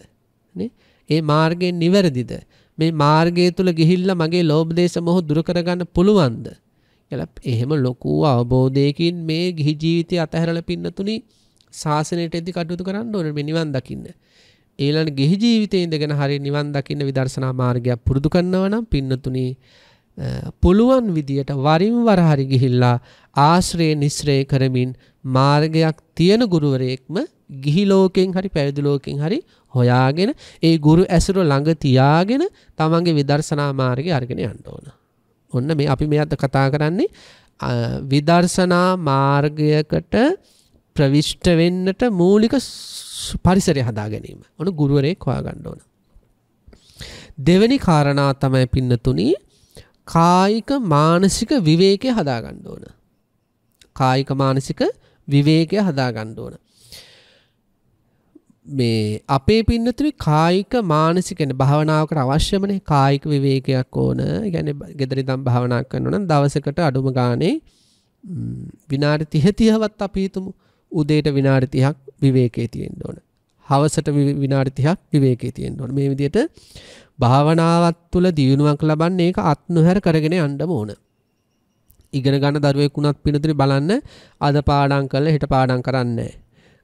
Speaker 1: ඒ මාර්ගය නිවැරදිද? මේ මාර්ගය තුල ගිහිල්ලා මගේ ලෝභ දේශ මොහ දුරු කරගන්න පුළුවන්ද? කියලා එහෙම ලොකු අවබෝධයකින් මේ ගිහි ජීවිතය අතහැරලා පින්නතුණි ශාසනයට එදි කටයුතු කරන්න ඕනේ මේ නිවන් දකින්න. ඊළඟ ගිහි ජීවිතේ ඉඳගෙන හරිය නිවන් දකින්න විදර්ශනා මාර්ගයක් පුරුදු කරනවා නම් පින්නතුණි පුළුවන් විදියට වරින් වර හරි ගිහිල්ලා ආශ්‍රය නිස්රය කරමින් මාර්ගයක් තියෙන ගුරුවරයෙක්ම ගිහි ලෝකෙන් හරි පැවිදි ලෝකෙන් හරි හොයාගෙන ඒ ගුරු ඇසුර ළඟ තියාගෙන තමන්ගේ විදර්ශනා මාර්ගය අරගෙන යන්න ඕන. ඔන්න මේ අපි මේ අද කතා කරන්නේ විදර්ශනා මාර්ගයකට ප්‍රවිෂ්ට වෙන්නට මූලික පරිසරය හදා ගැනීම. ඔන්න ගුරුවරයෙක් හොයාගන්න ඕන. දෙවැනි කාරණා තමයි පින්නතුනි කායික මානසික විවේකය හදාගන්න ඕන. කායික මානසික විවේකය හදාගන්න ඕන. මේ අපේ පින්නතුනි කායික මානසිකන භාවනාවකට අවශ්‍යමනේ කායික විවේකයක් ඕන ගැන ගෙදරිදම් භාවනා කරනවනම් දවසකට අඩුම ගානේ විනාඩි 30 30වත් අපි හිතමු උදේට විනාඩි 30ක් විවේකයේ තියෙන්න ඕන. හවසට විනාඩි 30ක් විවේකයේ තියෙන්න ඕන. මේ විදිහට භාවනාවත් තුළ දියුණුවක් ලබන්නේ ඒක අත් නොහැර කරගෙන යන්න ඕන. ඉගෙන ගන්න දරුවෙක් වුණත් පිනතුනේ බලන්න අද පාඩම් කළා හෙට පාඩම් කරන්නේ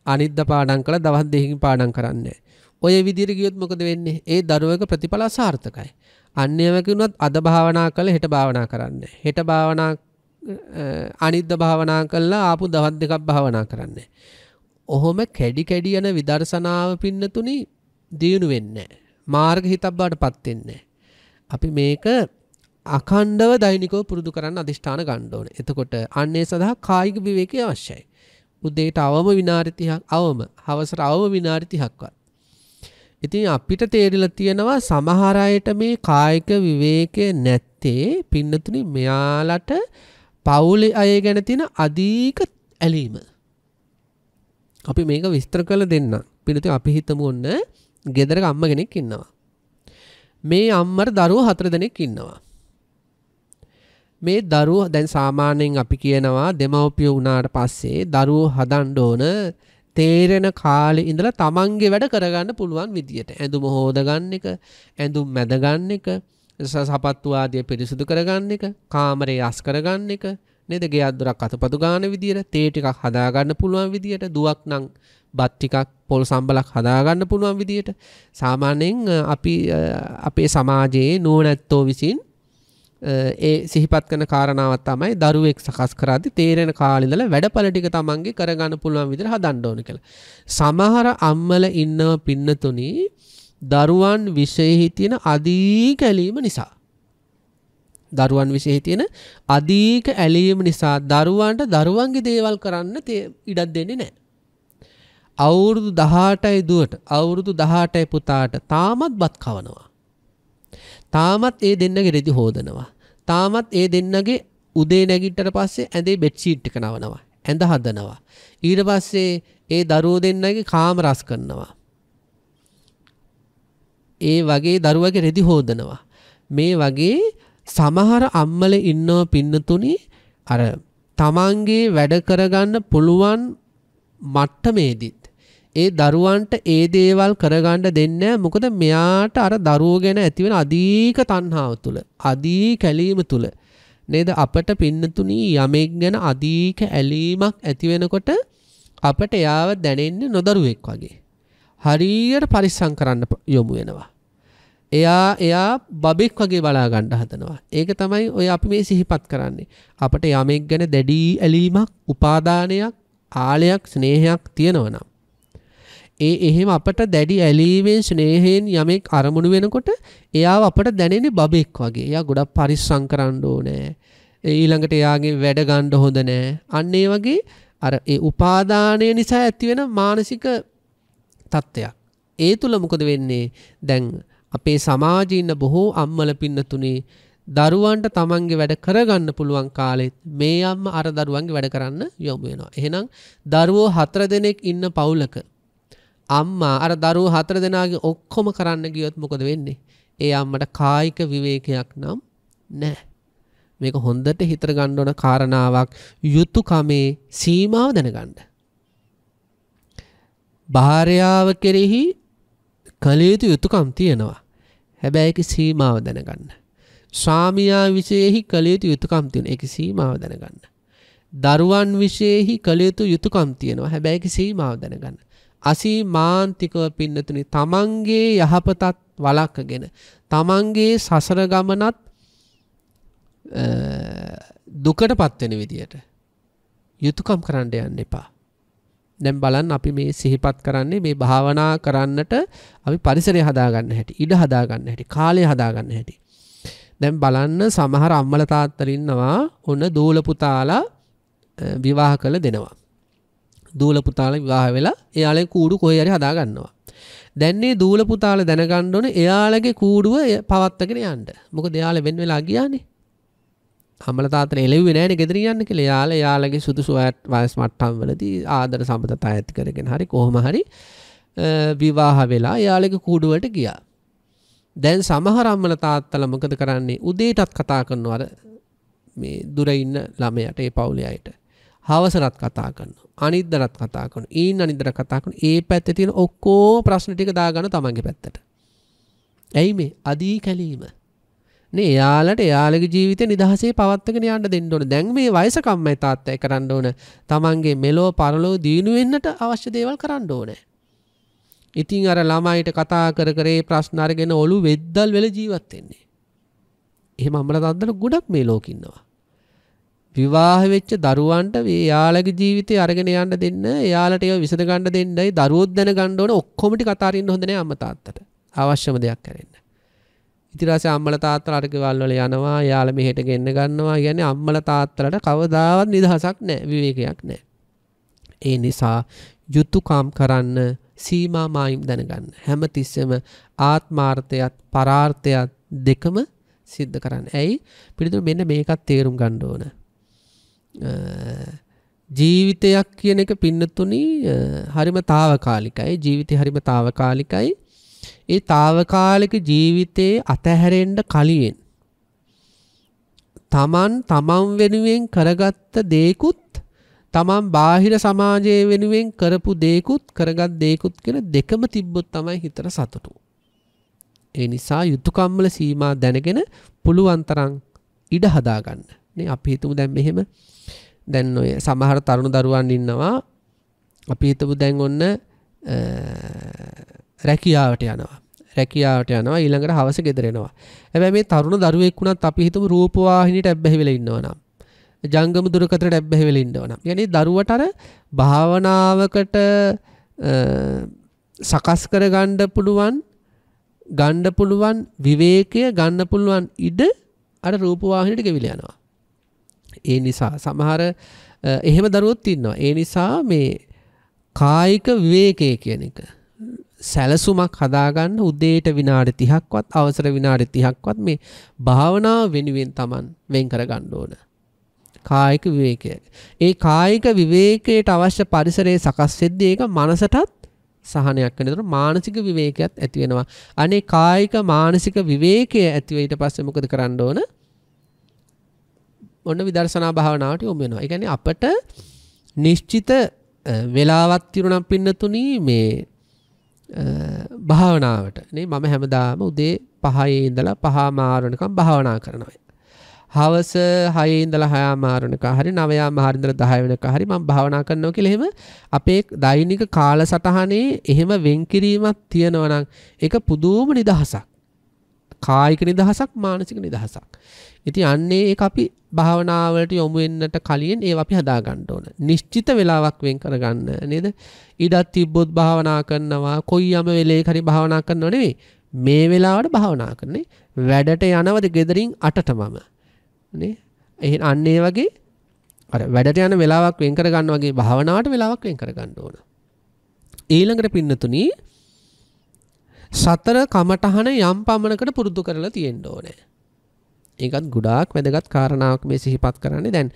Speaker 1: අනිද්ද පාඩම් කළා දවස් දෙකකින් පාඩම් කරන්නේ ඔය විදිහට ගියොත් මොකද වෙන්නේ? ඒ දරුවක ප්‍රතිඵල අසාර්ථකයි. අන්නේම කිව්වොත් අද භාවනා කළා හෙට භාවනා කරන්නේ. හෙට භාවනා අනිද්ද භාවනා කළා ආපු දවස් දෙකක් භාවනා කරන්නේ. ඔහොම කැඩි කැඩි යන විදර්ශනාව පින්නතුනි දියුණු වෙන්නේ මාර්ග හිතක් බවට පත් වෙන්නේ අපි මේක අඛණ්ඩව දෛනිකව පුරුදු කරන්න අදිෂ්ඨාන ගන්න ඕනේ. එතකොට අන්නේ සඳහා කායික විවේකී අවශ්‍යයි. උදේට අවම විනාඩි 30ක් අවම හවසට අවම විනාඩි 30ක්වත්. ඉතින් අපිට තේරිලා තියෙනවා සමහර අයට මේ කායික විවේකය නැත්තේ පින්නතුනි මෙයාලට පවුලේ අය ගැන තියෙන අධික ඇලීම. අපි මේක විස්තර කරලා දෙන්න. පින්නතුනි අපි හිතමු ඔන්න ගෙදරක අම්ම කෙනෙක් ඉන්නවා. මේ අම්මට දරුවෝ හතර දෙනෙක් ඉන්නවා. මේ දරුවෝ දැන් සාමාන්‍යයෙන් අපි කියනවා දෙමව්පිය වුණාට පස්සේ දරුවෝ හදන්න ඕන තේරෙන කාලේ ඉඳලා තමන්ගේ වැඩ කරගන්න පුළුවන් විදියට ඇඳුම හොදගන්න එක ඇඳුම් මැදගන්න එක සපත්තු ආදිය පිරිසුදු කරගන්න එක කාමරේ යස් කරගන්න එක නේද ගේ අද්දරක් අතපතු ගන්න විදියට තේ ටිකක් හදාගන්න පුළුවන් විදියට දුවක් නම් බත් ටිකක් පොල් සම්බලක් හදාගන්න පුළුවන් විදියට සාමාන්‍යයෙන් අපි අපේ සමාජයේ නුවණැත්තෝ විසින් ඒ සිහිපත් කරන කාරණාවක් තමයි දරුවෙක් සකස් කරද්දි තේරෙන කාලේ ඉඳලා වැඩපළ ටික තමන්ගේ කරගන්න පුළුවන් විදිහට හදන්න ඕන කියලා. සමහර අම්මල ඉන්නව පින්නතුනි දරුවන් විශේෂෙහි තියෙන අධික ඇලීම නිසා. දරුවන් විශේෂෙහි තියෙන අධික ඇලීම නිසා දරුවන්ට දරුවන්ගේ දේවල් කරන්න ඉඩක් දෙන්නේ නැහැ. අවුරුදු 18යි දුවට අවුරුදු 18යි පුතාට තාමත් බත් කවනවා. තාමත් ඒ දෙන්නගේ රෙදි හෝදනවා. තාමත් ඒ දෙන්නගේ උදේ නැගිට්ටට පස්සේ ඇඳේ බෙඩ්ෂීට් එක නවනවා. ඇඳ හදනවා. ඊට පස්සේ ඒ දරුවෝ දෙන්නගේ කාම රස් කරනවා. ඒ වගේ දරුවගේ රෙදි හෝදනවා. මේ වගේ සමහර අම්මල ඉන්නව පින්නතුනි අර තමන්ගේ වැඩ කරගන්න පුළුවන් මට්ටමේදීත්. ඒ දරුවන්ට ඒ දේවල් කරගන්න දෙන්නේ මොකද මෙයාට අර දරුවෝ ගැන ඇතිවෙන අධික තණ්හාව තුල අධී කැලීම තුල නේද? අපට පින්නතුණි යමෙක් ගැන අධික ඇලීමක් ඇති වෙනකොට අපට එයාව දැනෙන්නේ නොදරුවෙක් වගේ. හරියට පරිස්සම් කරන්න යොමු වෙනවා එයා එයා බබෙක් වගේ බලා ගන්න හදනවා. ඒක තමයි ඔය අපි මේ සිහිපත් කරන්නේ. අපට යමෙක් ගැන දැඩි ඇලීමක්, උපාදානයක්, ආලයක්, ස්නේහයක් තියෙනවා ඒ එහෙම අපට දැඩි ඇලීමෙන් ස්නේහයෙන් යමෙක් අරමුණු වෙනකොට එයාව අපට දැනෙන්නේ බබෙක් වගේ. එයා ගොඩක් පරිස්සම් කරන්න ඕනේ. ඊළඟට එයාගේ වැඩ ගන්න හොඳ නෑ. අන්න ඒ වගේ අර ඒ උපාදානය නිසා ඇතිවෙන මානසික තත්ත්වයක්. ඒ තුල මොකද වෙන්නේ? දැන් අපේ සමාජයේ ඉන්න බොහෝ අම්මල පින්නතුනේ දරුවන්ට තමන්ගේ වැඩ කරගන්න පුළුවන් කාලෙත් මේ අම්ම අර දරුවන්ගේ වැඩ කරන්න යොමු වෙනවා. එහෙනම් දරුවෝ හතර දෙනෙක් ඉන්න පවුලක අම්මා අර දරුවෝ හතර දෙනාගේ ඔක්කොම කරන්න ගියොත් මොකද වෙන්නේ? ඒ අම්මට කායික විවේකයක් නම් නැහැ. මේක හොඳට හිතර ගන්න ඕන කාරණාවක් යුතුයකමේ සීමාව දැනගන්න. භාර්යාව කෙරෙහි කළ යුතු යුතුයකම් තියෙනවා. හැබැයි ඒකේ සීමාව දැනගන්න. ස්වාමියා විශේෂෙහි කළ යුතු යුතුයකම් තියෙනවා. ඒකේ සීමාව දැනගන්න. දරුවන් විශේෂෙහි කළ යුතු යුතුයකම් තියෙනවා. හැබැයි ඒකේ සීමාව දැනගන්න. අසීමාන්තිකව පින්නතුනි තමන්ගේ යහපතත් වළක්කගෙන තමන්ගේ සසර ගමනත් දුකටපත් වෙන විදියට යුතුයකම් කරන්න යන්න එපා. දැන් බලන්න අපි මේ සිහිපත් කරන්නේ මේ භාවනා කරන්නට අපි පරිසරය හදාගන්න හැටි, ඉඩ හදාගන්න හැටි, කාලය හදාගන්න හැටි. දැන් බලන්න සමහර අම්මල තාත්තලා ඉන්නවා ඔන්න දූල පුතාලා විවාහ කළ දෙනවා. දූල පුතාලා විවාහ වෙලා එයාලගේ කූඩු කොහේ හරි හදා ගන්නවා. දැන් මේ දූල පුතාලා දැනගන්න ඕනේ එයාලගේ කූඩුව පවත්වාගෙන යන්න. මොකද එයාලා වෙන වෙලා ගියානේ. අම්මලා තාත්තලා එළෙව්වේ නැහැනේ ගෙදර යන්න කියලා. එයාලා එයාලගේ සුදුසු වයස් මට්ටම් වලදී ආදර සම්බන්ධතා ඇති කරගෙන හරි කොහොම හරි විවාහ වෙලා එයාලගේ කූඩු වලට ගියා. දැන් සමහර අම්මලා තාත්තලා මොකද කරන්නේ? උදේටත් කතා කරනවා මේ දුර ඉන්න ළමයට ඒ පවුලේ අයට. හවසටත් කතා කරනවා. අනිද්දරත් කතා කරනවා. ඊන් අනිද්දර කතා කරනවා. ඒ පැත්තේ තියෙන ඔක්කොම ප්‍රශ්න ටික දාගන්න තමන්ගේ පැත්තට. ඇයි මේ අදී කැලීම? නේ එයාලට එයාලගේ ජීවිතේ නිදහසේ පවත්වාගෙන යන්න දෙන්න ඕන. දැන් මේ වයසක අම්මයි තාත්තයි කරන්න ඕන. තමන්ගේ මෙලෝ පරලෝ දිනු වෙන්නට අවශ්‍ය දේවල් කරන්න ඕනේ. ඉතින් අර ළමයිට කතා කර කර ඒ ප්‍රශ්න අරගෙන ඔලු වෙද්දල් වෙල ජීවත් වෙන්නේ. එහෙම අම්මලා තාත්තලා ගොඩක් මේ ලෝකෙ ඉන්නවා. විවාහ වෙච්ච දරුවන්ට එයාලගේ ජීවිතේ අරගෙන යන්න දෙන්න එයාලට ඒව විසඳ ගන්න දෙන්නයි දරුවොත් දැන ගන්න ඕන ඔක්කොම ටික අතාරින්න හොඳ නෑ අම්මා තාත්තට. අවශ්‍යම දෙයක් කරන්න. ඉතිරාසේ අම්මල තාත්තලා අර ගෙවල් වල යනවා යාළ මෙහෙට ගෙන්න ගන්නවා කියන්නේ අම්මල තාත්තලට කවදාවත් නිදහසක් නැහැ විවේකයක් නැහැ. ඒ නිසා යුතුයකම් කරන්න සීමා මායිම් දැනගන්න. හැමතිස්සෙම ආත්මාර්ථයත් පරාර්ථයත් දෙකම සිද්ධ කරන්න. ඇයි? පිළිතුරු මෙන්න මේකත් තේරුම් ගන්න ඕන. ජීවිතයක් කියන එක පින්නතුනි හරිම తాවකාලිකයි. ජීවිතේ හරිම తాවකාලිකයි. ඒ తాවකාලික ජීවිතයේ අතහැරෙන්න කලින් තමන් තමන් වෙනුවෙන් කරගත්ත දේකුත් තමන් බාහිර සමාජය වෙනුවෙන් කරපු දේකුත් කරගත් දේකුත් කියන දෙකම තිබ්බොත් තමයි හිතට සතුටු. ඒ නිසා යුතුයකම්වල සීමා දැනගෙන පුළුවන් තරම් ඉඩ හදාගන්න. නේ අපි හිතමු දැන් මෙහෙම දැන් ඔය සමහර තරුණ දරුවන් ඉන්නවා අපි හිතමු දැන් ඔන්න රැකියාවට යනවා රැකියාවට යනවා ඊළඟට හවස ගෙදරෙනවා ඇැ මේ තරුණ දරුවෙක් වුණත් අපි හිතම රූපවාහිනිට ඇබ්බැහිවෙල ඉන්නවනම් ජංගම දුරකතරට ඇබ්බැහිවෙල ඉන්නවනම් යනි දරුවටර භාවනාවකට සකස් කර ගණ්ඩ පුළුවන් ගණ්ඩ පුළුවන් විවේකය ගන්න පුළුවන් ඉඩ අර රූපවාහිනයට ගෙවිල යනවා. ඒ නිසා සමහර එහෙම දරුවොත් ඉන්නවා. ඒ නිසා මේ කායික විවේකය කියන එක සැලසුමක් හදාගන්න උදේට විනාඩි 30ක්වත් අවසර විනාඩි 30ක්වත් මේ භාවනාව වෙනුවෙන් Taman වෙන් කරගන්න ඕන. කායික විවේකය. ඒ කායික විවේකයට අවශ්‍ය පරිසරයේ සකස් වෙද්දී ඒක මනසටත් සහනයක් වෙනතර මානසික විවේකයක් ඇති වෙනවා. අනේ කායික මානසික විවේකය ඇති ඊට පස්සේ මොකද කරන්න ඕන? ඔන්න විදර්ශනා භාවනාවට යොමු වෙනවා. ඒ කියන්නේ අපට නිශ්චිත වෙලාවක් තිරුණම් පින්නතුණි මේ භාවනාවට නේ මම හැමදාම උදේ 5 ඉඳලා 5 මාරණකම් භාවනා කරනවා. හවස 6 ඉඳලා 6 මාරණක හරි 9 මාර ඉඳලා 10 වෙනක හරි මම භාවනා කරනවා කියලා එහෙම අපේ දෛනික කාලසටහනේ එහෙම වෙන්කිරීමක් තියෙනවා නම් ඒක පුදුම නිදහසක්. කායික නිදහසක් මානසික නිදහසක්. ඉතින් අන්නේ ඒක අපි භාවනාවලට යොමු වෙන්නට කලින් ඒව අපි හදා ගන්න ඕන. නිශ්චිත වෙලාවක් වෙන් කරගන්න නේද? ඉඩක් තිබ්බොත් භාවනා කරනවා, කොයි යම වෙලේක හරි භාවනා කරනව නෙවෙයි. මේ වෙලාවට භාවනා කරන්නේ. වැඩට යනවද ගෙදරින් 8ට මම. නේ? එහෙන් අන්න ඒ වගේ අර වැඩට යන වෙලාවක් වෙන් කර ගන්න වගේ භාවනාවට වෙලාවක් වෙන් කර ගන්න ඕන. ඊළඟට පින්නතුණි සතර කමටහන යම් පමණකට පුරුදු කරලා තියෙන්න ඕනේ. ඒකත් ගොඩාක් වැදගත් කාරණාවක් මේ සිහිපත් කරන්නේ. දැන්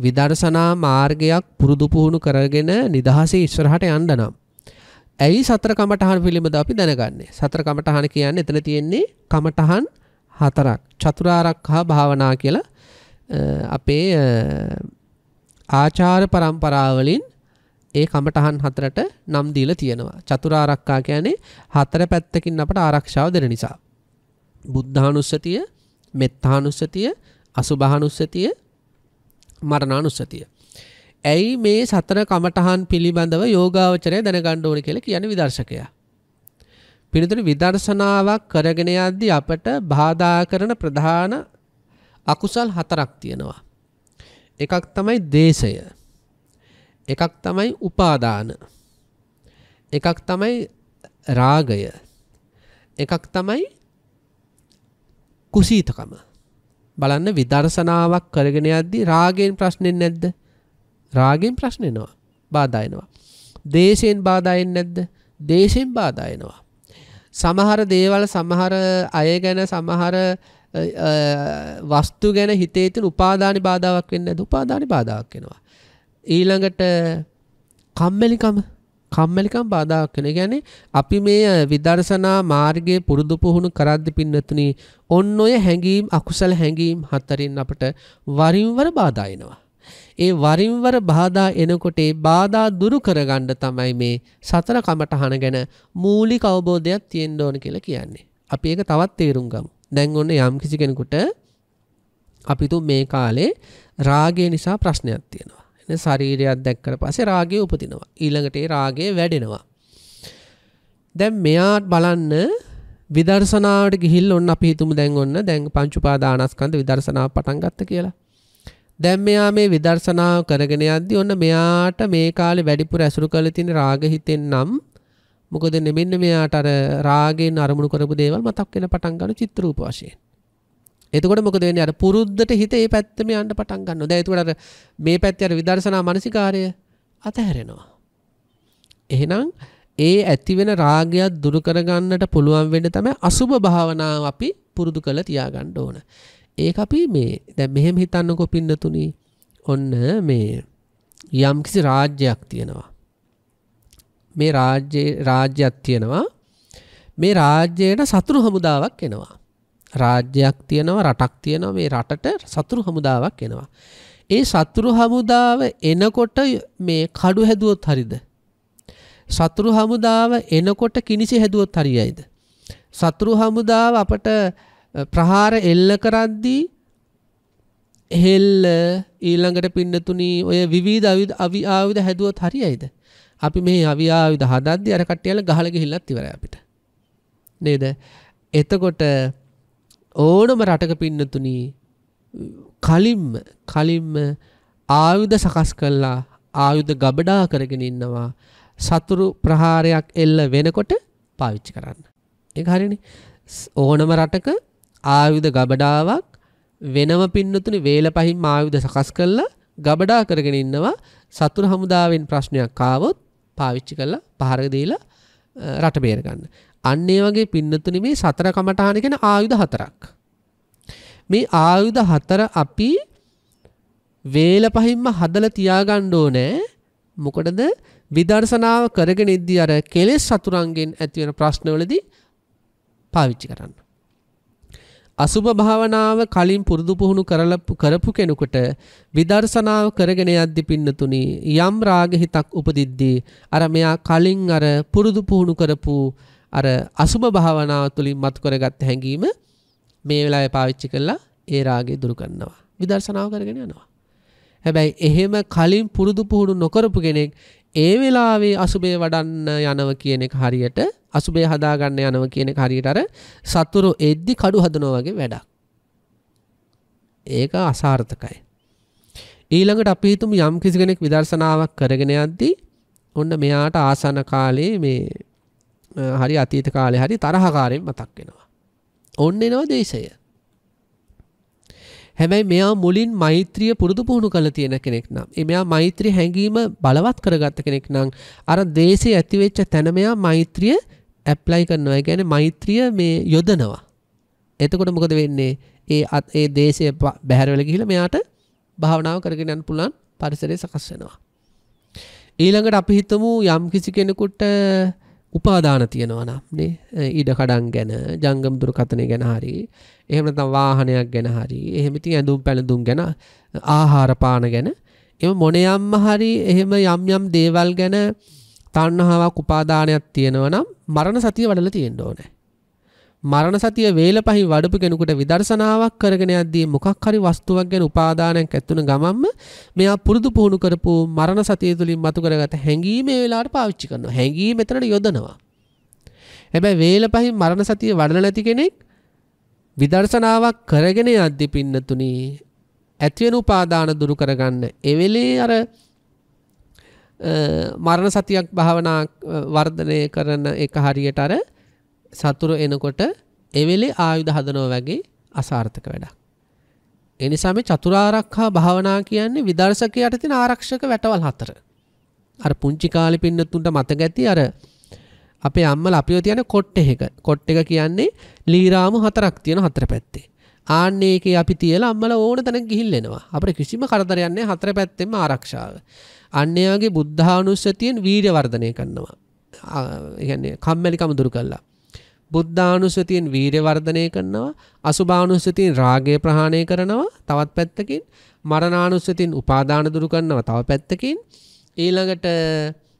Speaker 1: විදර්ශනා මාර්ගයක් පුරුදු පුහුණු කරගෙන නිදහසේ ඉස්සරහට යන්න නම්. ඇයි සතර කමටහන් පිළිබඳ අපි දැනගන්නේ? සතර කමටහන කියන්නේ එතන තියෙන්නේ කමටහන් හතරක්. චතුරාර්යක හා භාවනා කියලා අපේ ආචාර પરම්පරාවලින් ඒ කමටහන් හතරට නම් දීලා තියෙනවා. චතුරාර්යකා කියන්නේ හතර පැත්තකින් අපට ආරක්ෂාව දෙන නිසා. බුද්ධානුස්සතිය මෙත්තානුස්සතිය අසුභානුස්සතිය මරණානුස්සතිය. ඇයි මේ සතර කමටහන් පිළිබඳව යෝගාවචරය දැනගන්න ඕනේ කියලා කියන විදර්ශකයා. පිළිතුරු විදර්ශනාවක් කරගෙන යද්දී අපට බාධා කරන ප්‍රධාන අකුසල් හතරක් තියෙනවා. එකක් තමයි දේශය. එකක් තමයි උපාදාන. එකක් තමයි රාගය. එකක් තමයි කුසීතකම. බලන්න විදර්ශනාවක් කරගෙන යද්දී රාගයෙන් ප්‍රශ්නෙන්නේ නැද්ද? රාගයෙන් ප්‍රශ්න එනවා. බාධා එනවා. දේශයෙන් බාධා එන්නේ නැද්ද? දේශයෙන් බාධා එනවා. සමහර දේවල් සමහර අය ගැන සමහර වස්තු ගැන හිතේ තියෙන උපාදානි බාධාවක් වෙන්නේ නැද්ද? උපාදානි බාධාවක් වෙනවා. ඊළඟට කම්මැලිකම කම්මැලිකම් බාධාවක් වෙන. කියන්නේ අපි මේ විදර්ශනා මාර්ගයේ පුරුදු පුහුණු කරද්දි පින්නතුනි ඔන්න ඔය හැඟීම් අකුසල හැඟීම් හතරින් අපට වරින් වර බාධා එනවා. ඒ වරින් වර බාධා එනකොට ඒ බාධා දුරු කරගන්න තමයි මේ සතර කමටහන ගැන මූලික අවබෝධයක් තියෙන්න ඕන කියලා කියන්නේ. අපි ඒක තවත් තේරුම් ගමු. දැන් ඔන්න යම් කිසි කෙනෙකුට අපි මේ කාලේ රාගය නිසා ප්‍රශ්නයක් තියෙනවා. ශරීරයක් දැක්කට පස්සේ රාගය උපදිනවා. ඊළඟට ඒ රාගය වැඩෙනවා. දැන් මෙයා බලන්න විදර්ශනාවට ගිහිල්ලා ඔන්න අපි හිතමු දැන් ඔන්න දැන් පංච උපාදානස්කන්ධ විදර්ශනාව පටන් ගත්ත කියලා. දැන් මෙයා මේ විදර්ශනාව කරගෙන යද්දි ඔන්න මෙයාට මේ කාලේ වැඩිපුර ඇසුරු කරලා තියෙන රාග හිතෙන් නම් මොකද මෙන්න මෙයාට අර රාගෙන් අරමුණු කරපු දේවල් මතක් වෙන පටන් ගන්න චිත්‍ර රූප වශයෙන්. එතකොට මොකද වෙන්නේ අර පුරුද්දට හිත ඒ පැත්තම යන්න පටන් ගන්නවා. දැන් එතකොට අර මේ පැත්තේ අර විදර්ශනා මානසිකාරය අතහැරෙනවා. එහෙනම් ඒ ඇතිවෙන රාගයක් දුරු කරගන්නට පුළුවන් වෙන්න තමයි අසුබ භාවනාව අපි පුරුදු කරලා තියාගන්න ඕන. ඒක අපි මේ දැන් මෙහෙම හිතන්නකෝ පින්නතුනි. ඔන්න මේ යම්කිසි රාජ්‍යයක් තියෙනවා. මේ රාජ්‍ය රාජ්‍යයක් තියෙනවා. මේ රාජ්‍යයට සතුරු හමුදාවක් එනවා. රාජ්‍යයක් තියෙනවා රටක් තියෙනවා මේ රටට සතුරු හමුදාවක් එනවා. ඒ සතුරු හමුදාව එනකොට මේ කඩු හැදුවොත් හරිද? සතුරු හමුදාව එනකොට කිනිසි හැදුවොත් හරියයිද? සතුරු හමුදාව අපට ප්‍රහාර එල්ල කරද්දී හෙල්ල ඊළඟට පින්නතුනි ඔය විවිධ අවි ආයුධ හැදුවොත් හරියයිද? අපි මේ අවි ආයුධ හදද්දී අර කට්ටියල ගහලා ගිහිල්ලත් ඉවරයි අපිට. නේද? එතකොට ඕනම රටක පින්නතුනි කලින්ම කලින්ම ආයුධ සකස් කළා ආයුධ ගබඩා කරගෙන ඉන්නවා සතුරු ප්‍රහාරයක් එල්ල වෙනකොට පාවිච්චි කරන්න. ඒක හරිනේ. ඕනම රටක ආයුධ ගබඩාවක් වෙනම පින්නතුනි වේල පහින් ආයුධ සකස් කළා ගබඩා කරගෙන ඉන්නවා සතුරු හමුදාවෙන් ප්‍රශ්නයක් ආවොත් පාවිච්චි කරලා පහර දීලා රට බේර ගන්න. අන්න ඒ වගේ පින්නතුනි මේ සතර කමඨාන කියන ආයුධ හතරක්. මේ ආයුධ හතර අපි වේල පහින්ම හදලා තියාගන්න ඕනේ. මොකටද විදර්ශනාව කරගෙන ඉද්දී අර කෙලෙස් සතුරන්ගෙන් ඇතිවෙන ප්‍රශ්නවලදී පාවිච්චි කරන්න. අසුභ භාවනාව කලින් පුරුදු පුහුණු කරපු කෙනෙකුට විදර්ශනාව කරගෙන යද්දි පින්නතුනි යම් රාග හිතක් උපදිද්දී අර මෙයා කලින් අර පුරුදු පුහුණු කරපු අර අසුභ භාවනාව තුළින් මතු කරගත්ත හැඟීම මේ වෙලාවේ පාවිච්චි කරලා ඒ රාගය දුරු කරනවා. විදර්ශනාව කරගෙන යනවා. හැබැයි එහෙම කලින් පුරුදු පුහුණු නොකරපු කෙනෙක් ඒ වෙලාවේ අසුබේ වඩන්න යනව කියන එක හරියට අසුබේ හදාගන්න යනව කියන එක හරියට අර සතුරු එද්දි කඩු හදනවා වගේ වැඩක්. ඒක අසාර්ථකයි. ඊළඟට අපි හිතමු යම් කිසි කෙනෙක් විදර්ශනාවක් කරගෙන යද්දී ඔන්න මෙයාට ආසන කාලේ මේ හරි අතීත කාලේ හරි තරහකාරයෙන් මතක් වෙනවා. ඔන්න එනවා දේශය. හැබැයි මෙයා මුලින් මෛත්‍රිය පුරුදු පුහුණු කළ තියෙන කෙනෙක් නම් එමයා මෛත්‍රී හැඟීම බලවත් කරගත්ත කෙනෙක් නම් අර දේශේ ඇතිවෙච්ච තැන මෙයා මෛත්‍රිය ඇප්ලයි කරනවා. ඒ කියන්නේ මෛත්‍රිය මේ යොදනවා. එතකොට මොකද වෙන්නේ? ඒ ඒ දේශය බැහැර වෙලා ගිහිල්ලා මෙයාට භාවනාව කරගෙන යන්න පුළුවන් පරිසරය සකස් වෙනවා. ඊළඟට අපි හිතමු යම් කිසි කෙනෙකුට උපාදාන තියෙනවා නම් නේ? ඉඩ කඩන් ගැන ජංගම දුරකථනය ගැන හරි එහෙම නැත්නම් වාහනයක් ගැන හරි එහෙම ඉතින් ඇඳුම් පැළඳුම් ගැන ආහාර පාන ගැන එම මොනියම්ම හරි එහෙම යම් යම් දේවල් ගැන තණ්හාවක් උපාදානයක් තියෙනවා නම් මරණ සතිය වඩලා තියෙන්න ඕනේ. මරණ සතිය වේලපහින් වඩපු කෙනෙකුට විදර්ශනාවක් කරගෙන යද්දී මොකක් හරි වස්තුවක් ගැන උපාදානයක් ඇතුණ ගමන්ම මෙයා පුරුදු පුහුණු කරපු මරණ සතිය තුලින් මතු කරගත හැඟීම ඒ වෙලාවට පාවිච්චි කරනවා. හැඟීම එතනට යොදනවා. හැබැයි වේලපහින් මරණ සතිය වඩලා නැති කෙනෙක් විදර්ශනාවක් කරගෙන යද්දී පින්නතුනි ඇතිවෙන උපාදාන දුරු කරගන්න එවෙලේ අර මරණ සතියක් භාවනා වර්ධනය කරන එක හරියට අර සතුරු එනකොට එවෙලේ ආයුධ හදනවා වගේ අසාර්ථක වැඩක්. ඒ නිසා මේ චතුරාර්යකහා භාවනා කියන්නේ විදර්ශකයට තියෙන ආරක්ෂක වැටවල් හතර. අර පුංචි කාලේ පින්නතුන්ට මතක ඇති අර අපේ අම්මලා අපිව තියන කොට් එකක. කොට් එක කියන්නේ ලීරාමු හතරක් තියෙන හතර පැත්තේ. ආන්නේ ඒකේ අපි තියලා අම්මලා ඕන තැනක ගිහිල්ලා එනවා. අපිට කිසිම කරදරයක් නැහැ හතර පැත්තෙම ආරක්ෂාව. අන්නයාගේ බුද්ධානුස්සතියෙන් වීර්ය වර්ධනය කරනවා. ඒ කියන්නේ කම්මැලිකම දුරු කළා. බුද්ධානුස්සතියෙන් වීරය වර්ධනය කරනවා අසුභානුස්සතියෙන් රාගය ප්‍රහාණය කරනවා තවත් පැත්තකින් මරණානුස්සතියෙන් උපාදාන දුරු කරනවා තව පැත්තකින් ඊළඟට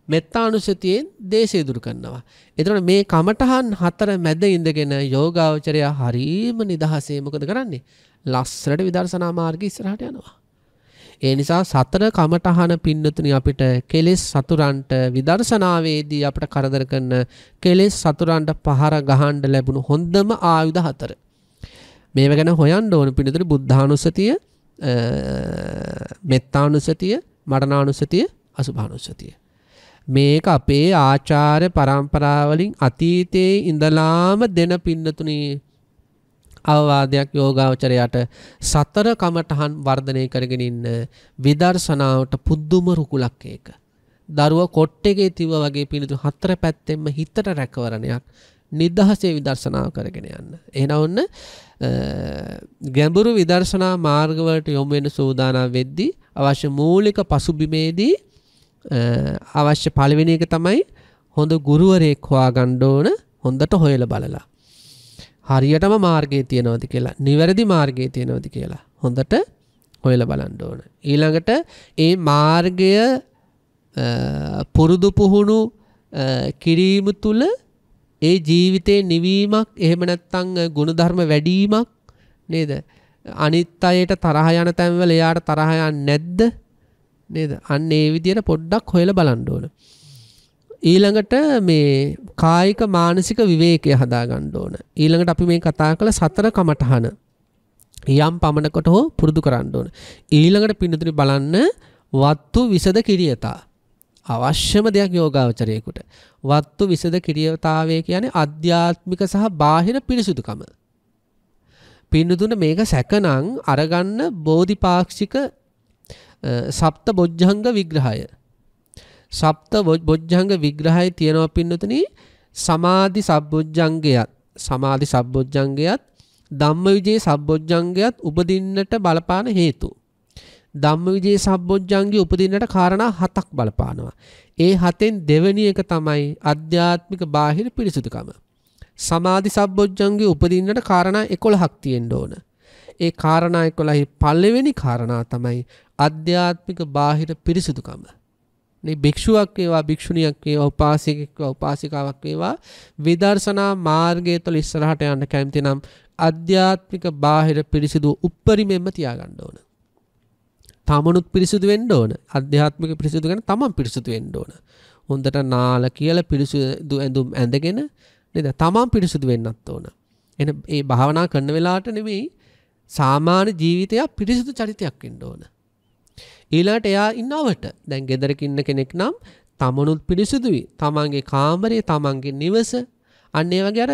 Speaker 1: මෙත්තානුස්සතියෙන් දේශය දුරු කරනවා. එතකොට මේ කමඨහන් හතර මැද ඉඳගෙන යෝගාවචරය හරීම නිදහසේ මොකද කරන්නේ? ලස්සරට විදර්ශනා මාර්ගය ඉස්සරහට යනවා. ඒ නිසා සතර කමටහන පින්නතුනි අපිට කෙලෙස් සතුරන්ට විදර්ශනාවේදී අපට කරදර කරන කෙලෙස් සතුරන්ට පහර ගහන්න ලැබුණු හොඳම ආයුධ හතර. මේව ගැන හොයන්න ඕන පින්නතුනි බුද්ධානුස්සතිය, මෙත්තානුස්සතිය, මරණානුස්සතිය, අසුභානුස්සතිය. මේක අපේ ආචාර්ය පරම්පරාවලින් අතීතයේ ඉඳලාම දෙන පින්නතුනි අවවාදයක් යෝගාවචරයට සතර කමටහන් වර්ධනය කරගෙන ඉන්න විදර්ශනාවට පුදුම රුකුලක් ඒක. දරුව කොට්ටේගේ තිව වගේ පිළිතු හතර පැත්තෙන්ම හිතට රැකවරණයක් නිදහසේ විදර්ශනාව කරගෙන යන්න. එහෙනම් ඔන්න ගැඹුරු විදර්ශනා මාර්ගවලට යොමු වෙන සූදානම් වෙද්දී අවශ්‍ය මූලික පසුබිමේදී අවශ්‍ය පළවෙනි එක තමයි හොඳ ගුරුවරයෙක් හොයාගන්න ඕන හොඳට හොයලා බලලා. හරියටම මාර්ගයේ තියෙනවද කියලා, නිවැරදි මාර්ගයේ තියෙනවද කියලා හොඳට හොයලා බලන්න ඕන. ඊළඟට ඒ මාර්ගය පුරුදු පුහුණු කිරීම තුළ ඒ ජීවිතේ නිවීමක් එහෙම නැත්නම් ගුණධර්ම වැඩිවීමක් නේද? අනිත් අයට තරහ යන තැන්වල එයාට තරහ යන්නේ නැද්ද? නේද? අන්න ඒ විදිහට පොඩ්ඩක් හොයලා බලන්න ඕන. ඊළඟට මේ කායික මානසික විවේකය හදා ගන්න ඕන. ඊළඟට අපි මේ කතා කළ සතර කමඨහන යම් පමණකට හෝ පුරුදු කරන්න ඕන. ඊළඟට පින්නතුනි බලන්න වත්තු විසද කිරියතා. අවශ්‍යම දෙයක් යෝගාවචරයෙකුට. වත්තු විසද කිරියතාවය කියන්නේ අධ්‍යාත්මික සහ බාහිර පිරිසුදුකම. පින්නතුන මේක සැකනං අරගන්න බෝධිපාක්ෂික සප්ත බොජ්ජංග විග්‍රහය. සප්ත බොජ්ජංග විග්‍රහය තියෙනවා පින්නතුනි සමාධි සබ්බොජ්ජංගයත් සමාධි සබ්බොජ්ජංගයත් ධම්මවිජේ සබ්බොජ්ජංගයත් උපදින්නට බලපාන හේතු. ධම්මවිජේ සබ්බොජ්ජංගේ උපදින්නට කාරණා හතක් බලපානවා. ඒ හතෙන් දෙවැනි එක තමයි අධ්‍යාත්මික බාහිර පිරිසුදුකම. සමාධි සබ්බොජ්ජංගේ උපදින්නට කාරණා 11ක් තියෙන්න ඕන. ඒ කාරණා 11යි පළවෙනි කාරණා තමයි අධ්‍යාත්මික බාහිර පිරිසුදුකම. මේ භික්ෂුවක් වේවා භික්ෂුණියක් වේවා උපාසකෙක් වේවා උපාසිකාවක් වේවා විදර්ශනා මාර්ගය තුළ ඉස්සරහට යන්න කැමති නම් අධ්‍යාත්මික බාහිර පිරිසිදු උප්පරිමෙන්ම තියාගන්න ඕන. තමනුත් පිරිසිදු වෙන්න ඕන. අධ්‍යාත්මික පිරිසිදු ගැන තමන් පිරිසිදු වෙන්න ඕන. හොඳට නාල කියලා පිරිසිදු ඇඳුම් ඇඳගෙන නේද? තමන් පිරිසිදු වෙන්නත් ඕන. එන ඒ භාවනා කරන වෙලාවට නෙමෙයි සාමාන්‍ය ජීවිතයක් පිරිසිදු චරිතයක් වෙන්න ඕන. ඊළඟට එයා ඉන්නවට දැන් ගෙදරක ඉන්න කෙනෙක් නම් තමනුත් පිරිසිදුයි. තමන්ගේ කාමරය, තමන්ගේ නිවස අන්න ඒ වගේ අර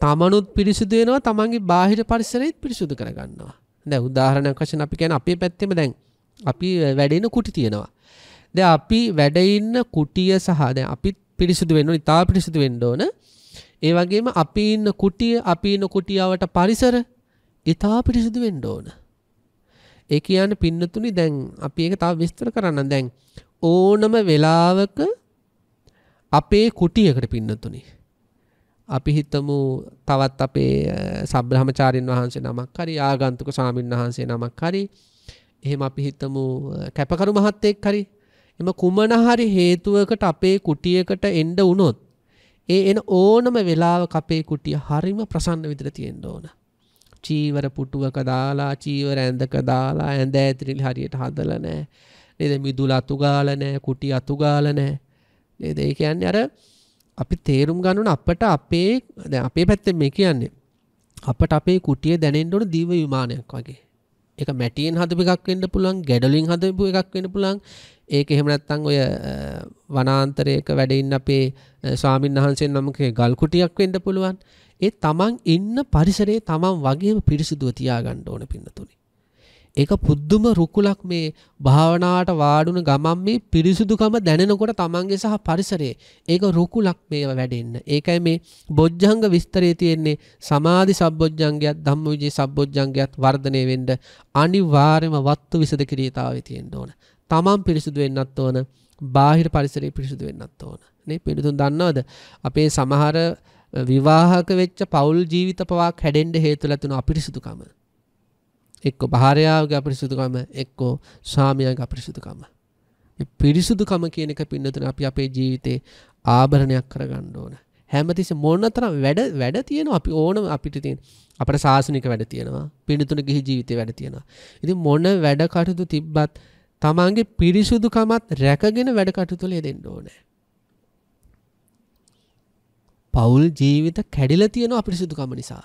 Speaker 1: තමනුත් පිරිසිදු වෙනවා තමන්ගේ බාහිර පරිසරයත් පිරිසිදු කරගන්නවා. දැන් උදාහරණයක් වශයෙන් අපි කියන්නේ අපේ පැත්තෙම දැන් අපි වැඩ කුටි තියෙනවා. දැන් අපි වැඩ ඉන්න කුටිය සහ දැන් අපිත් පිරිසිදු වෙන්න ඕනේ, ඉතා පිරිසිදු වෙන්න ඕන. ඒ වගේම අපි ඉන්න කුටිය, අපි ඉන්න කුටියවට පරිසර ඉතා පිරිසිදු වෙන්න ඕන. ඒ කියන්නේ පින්නතුනි දැන් අපි ඒක තව විස්තර කරන්න දැන් ඕනම වෙලාවක අපේ කුටියකට පින්නතුනි. අපි හිතමු තවත් අපේ සබ්‍රහ්මචාරින් වහන්සේ නමක් හරි ආගන්තුක ස්වාමින් වහන්සේ නමක් හරි. එහෙම අපි හිතමු කැපකරු මහත්තයෙක් හරි. එම කුමන හරි හේතුවකට අපේ කුටියකට එන්න වුණොත් ඒ එන ඕනම වෙලාවක අපේ කුටිය හරිම ප්‍රසන්න විදිහට තියෙන්න ඕන. චීවර පුටුවක දාලා චීවර ඇඳක දාලා ඇඳ ඇතිරිලි හරියට හදලා නැහැ. නේද? මිදුල අතු ගාලා නැහැ, කුටි අතු ගාලා නැහැ. නේද? ඒ කියන්නේ අර අපි තේරුම් ගන්න අපට අපේ දැන් අපේ පැත්තෙන් මේ කියන්නේ අපට අපේ කුටිය දැනෙන්න ඕන දීව විමානයක් වගේ. ඒක මැටියෙන් හදපු එකක් වෙන්න පුළුවන්, ගැඩලින් හදපු එකක් වෙන්න පුළුවන්. ඒක එහෙම නැත්නම් ඔය වනාන්තරයක වැඩ ඉන්න අපේ ස්වාමීන් වහන්සේ නමකේ ගල් කුටියක් වෙන්න පුළුවන්. ඒ තමන් ඉන්න පරිසරයේ තමන් වගේම පිරිසිදුව තියාගන්න ඕන පින්නතුනි. ඒක පුදුම රුකුලක් මේ භාවනාවට වාඩුන ගමන් මේ පිරිසිදුකම දැනෙනකොට තමන්ගේ සහ පරිසරයේ ඒක රුකුලක් මේව වැඩෙන්න. ඒකයි මේ බොජ්ජංග විස්තරයේ තියෙන්නේ සමාධි සබ්බොජ්ජංගයත් ධම්මවිජේ සබ්බොජ්ජංගයත් වර්ධනය වෙන්න අනිවාර්යම වත්තු විසද ක්‍රියාතාවේ තියෙන්න ඕන. තමන් පිරිසිදු වෙන්නත් ඕන. බාහිර පරිසරයේ පිරිසිදු වෙන්නත් ඕන. නේ පිළිතුන් දන්නවද? අපේ සමහර විවාහක වෙච්ච පවුල් ජීවිත පවා කැඩෙන්න හේතු ලැබුණ අපිරිසුදුකම. එක්ක භාර්යාවගේ අපිරිසුදුකම එක්කෝ ස්වාමියාගේ අපිරිසුදුකම. මේ පිරිසුදුකම කියන එක පින්නතුන අපි අපේ ජීවිතේ ආභරණයක් කරගන්න ඕන. හැමතිස්සෙම මොනතරම් වැඩ වැඩ තියෙනවා අපි ඕනම අපිට තියෙන අපේ සාසනික වැඩ තියෙනවා. පින්නතුන ගිහි ජීවිතේ වැඩ තියෙනවා. ඉතින් මොන වැඩ කටයුතු තිබ්බත් තමන්ගේ පිරිසුදුකමත් රැකගෙන වැඩ කටයුතු වල යෙදෙන්න ඕනේ. පවුල් ජීවිත කැඩිලා තියෙනවා අපිරිසුදුකම නිසා.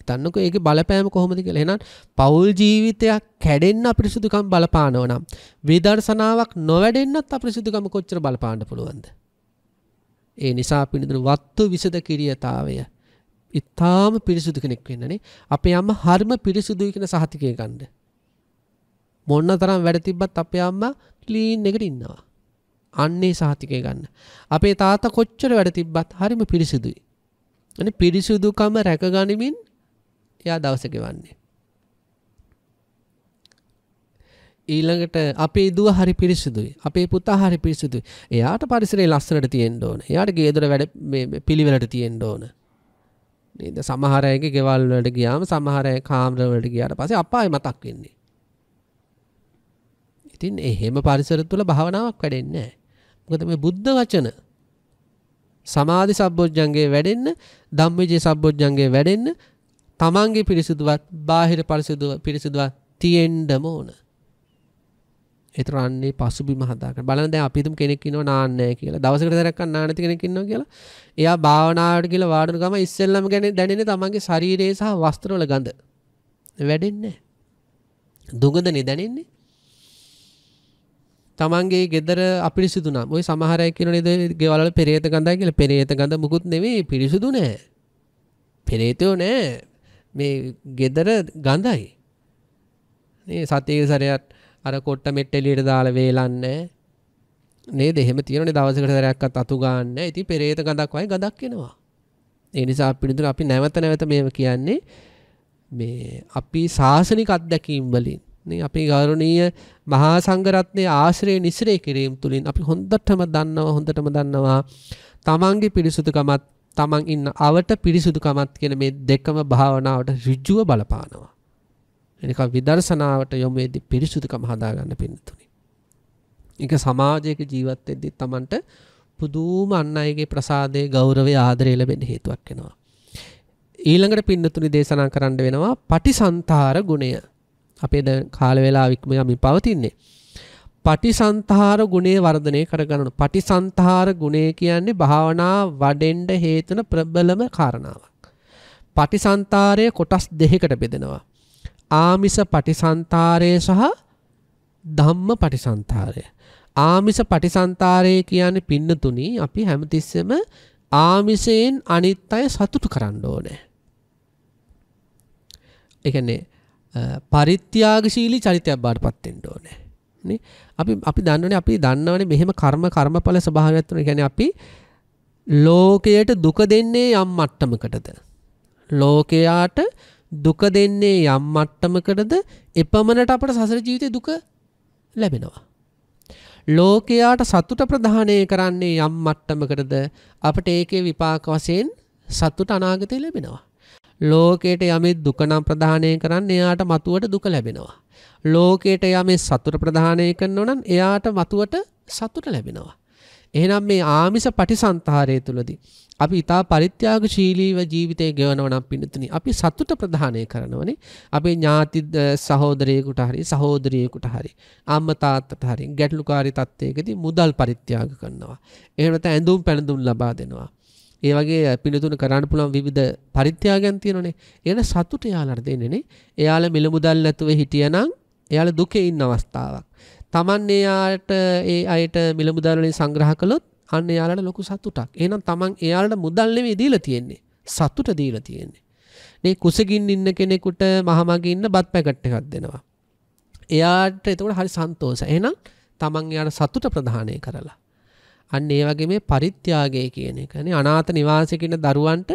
Speaker 1: හිතන්නකෝ ඒකේ බලපෑම කොහොමද කියලා. එහෙනම් පෞල් ජීවිතයක් කැඩෙන්න අපිරිසුදුකම් බලපානව නම් විදර්ශනාවක් නොවැඩෙන්නත් අපිරිසුදුකම කොච්චර බලපාන්න පුළුවන්ද? ඒ නිසා පිළිඳුණු වත්තු විසද කිරියතාවය ඉතාම පිරිසුදු කෙනෙක් වෙන්නනේ. අපේ අම්මා හරිම පිරිසුදුයි කියන සහතිකය ගන්න. මොන්න තරම් වැඩ තිබ්බත් අපේ අම්මා ක්ලීන් එකට ඉන්නවා. අන්නේ සහතිකය ගන්න. අපේ තාත්තා කොච්චර වැඩ තිබ්බත් හරිම පිරිසිදුයි. අනේ පිරිසිදුකම රැකගනිමින් එයා දවස ගෙවන්නේ. ඊළඟට අපේ දුව හරි පිරිසිදුයි. අපේ පුතා හරි පිරිසිදුයි. එයාට පරිසරයේ ලස්සනට තියෙන්න ඕන. එයාට ගේදොර වැඩ පිළිවෙලට තියෙන්න ඕන. නේද? සමහර අයගේ ගෙවල් වලට ගියාම සමහර අය කාමර වලට ගියාට පස්සේ අපායි මතක් වෙන්නේ. ඉතින් එහෙම පරිසර තුල භාවනාවක් වැඩෙන්නේ නැහැ. මොකද මේ බුද්ධ වචන සමාධි සබ්බොජ්ජංගේ වැඩෙන්න ධම්මවිජේ සබ්බොජ්ජංගේ වැඩෙන්න තමන්ගේ පිරිසිදුවත් බාහිර පරිසිදුව පිරිසිදුවත් තියෙන්නම ඕන. ඒතර අන්නේ පසුබිම හදාගන්න. බලන්න දැන් අපි හිතමු කෙනෙක් ඉන්නවා නාන්නේ කියලා. දවසකට සැරයක් නාන්න නැති කෙනෙක් ඉන්නවා කියලා. එයා භාවනාවට කියලා වාඩුන ගම ඉස්සෙල්ලම ගැන දැනෙන්නේ තමන්ගේ ශරීරයේ සහ වස්ත්‍රවල ගඳ. වැඩෙන්නේ නැහැ. දුගඳනේ දැනෙන්නේ. තමන්ගේ ගෙදර අපිරිසිදු නම් ওই සමහර අය කියනවා නේද ගෙවල් වල පෙරේත ගඳයි කියලා. පෙරේත ගඳ මුකුත් නෙවෙයි පිරිසිදු නෑ. පෙරේතයෝ නෑ. මේ ගෙදර ගඳයි. නේ සතියේ සැරයක් අර කොට්ට මෙට්ට එළියට දාලා වේලන්නේ නේද? එහෙම තියෙනනේ දවසකට සැරයක්වත් අතු ගන්න. ඉතින් පෙරේත ගඳක් වගේ ගඳක් එනවා. ඒ නිසා අපිට අපි නැවත නැවත මේව කියන්නේ මේ අපි සාසනික අත්දැකීම් වලින්. නේ අපේ ගෞරවනීය මහා සංඝරත්නයේ ආශ්‍රය නිස්රේ කිරීම තුලින් අපි හොඳටම දන්නවා හොඳටම දන්නවා තමන්ගේ පිරිසුදුකමත් තමන් ඉන්න අවට පිරිසුදුකමත් කියන මේ දෙකම භාවනාවට ඍජුව බලපානවා. එනික විදර්ශනාවට යොමු වෙද්දී පිරිසුදුකම හදාගන්න පින්නතුනි. ඒක සමාජයක ජීවත් වෙද්දී තමන්ට පුදුම අන් අයගේ ප්‍රසාදයේ ගෞරවය ආදරය ලැබෙන්න හේතුවක් වෙනවා. ඊළඟට පින්නතුනි දේශනා කරන්න වෙනවා පටිසන්තර ගුණය. අපේ දැන් කාල වේලාව ඉක්ම යමින් පවතින්නේ. පටිසන්තහාර ගුණේ වර්ධනය කරගන්න. පටිසන්තහාර ගුණේ කියන්නේ භාවනා වඩෙන්න හේතුන ප්‍රබලම කාරණාවක්. පටිසන්තරය කොටස් දෙකකට බෙදෙනවා. ආමිස පටිසන්තරය සහ ධම්ම පටිසන්තරය. ආමිස පටිසන්තරය කියන්නේ පින්නතුනි අපි හැමතිස්සෙම ආමිසයෙන් අනිත් අය සතුටු කරන්න ඕනේ. ඒ කියන්නේ පරිත්‍යාගශීලී චරිතයක් බාට පත්වෙන්න ඕනේ. නේ? අපි අපි දන්නවනේ අපි දන්නවනේ මෙහෙම කර්ම කර්මඵල ස්වභාවයක් තුන කියන්නේ අපි ලෝකයට දුක දෙන්නේ යම් මට්ටමකටද? ලෝකයාට දුක දෙන්නේ යම් මට්ටමකටද? එපමණට අපට සසර ජීවිතේ දුක ලැබෙනවා. ලෝකයාට සතුට ප්‍රදානය කරන්නේ යම් මට්ටමකටද? අපට ඒකේ විපාක වශයෙන් සතුට අනාගතේ ලැබෙනවා. ලෝකයට යමෙක් දුක නම් ප්‍රදානය කරන්න එයාට මතුවට දුක ලැබෙනවා. ලෝකයට යමෙක් සතුට ප්‍රදානය කරනවා නම් එයාට මතුවට සතුට ලැබෙනවා. එහෙනම් මේ ආමිෂ පටිසන්තරය තුලදී අපි ඊටා පරිත්‍යාගශීලීව ජීවිතය ගෙවනවා නම් පින්නතුනි අපි සතුට ප්‍රදානය කරනවනේ අපේ ඥාති සහෝදරයෙකුට හරි සහෝදරියෙකුට හරි අම්මා තාත්තට හරි ගැටලුකාරී තත්ත්වයකදී මුදල් පරිත්‍යාග කරනවා එහෙම නැත්නම් ඇඳුම් පැළඳුම් ලබා දෙනවා ඒ වගේ පිළිතුරු කරන්න පුළුවන් විවිධ පරිත්‍යාගයන් තියෙනනේ. එන සතුට එයාලට දෙන්නේනේ. එයාලා මිල මුදල් නැතුව හිටියනම් එයාලා දුකේ ඉන්න අවස්ථාවක්. Taman එයාට ඒ අයට මිල මුදල් වලින් සංග්‍රහ කළොත් අන්න එයාලට ලොකු සතුටක්. එහෙනම් Taman එයාලට මුදල් නෙවෙයි දීලා තියෙන්නේ. සතුට දීලා තියෙන්නේ. මේ කුසගින් ඉන්න කෙනෙකුට මහමග ඉන්න බත් පැකට් එකක් දෙනවා. එයාට එතකොට හරි සන්තෝෂයි. එහෙනම් Taman එයාට සතුට ප්‍රදානය කරලා අන්න ඒ වගේ මේ පරිත්‍යාගය කියන එක නේ අනාථ නිවාසයක ඉන්න දරුවන්ට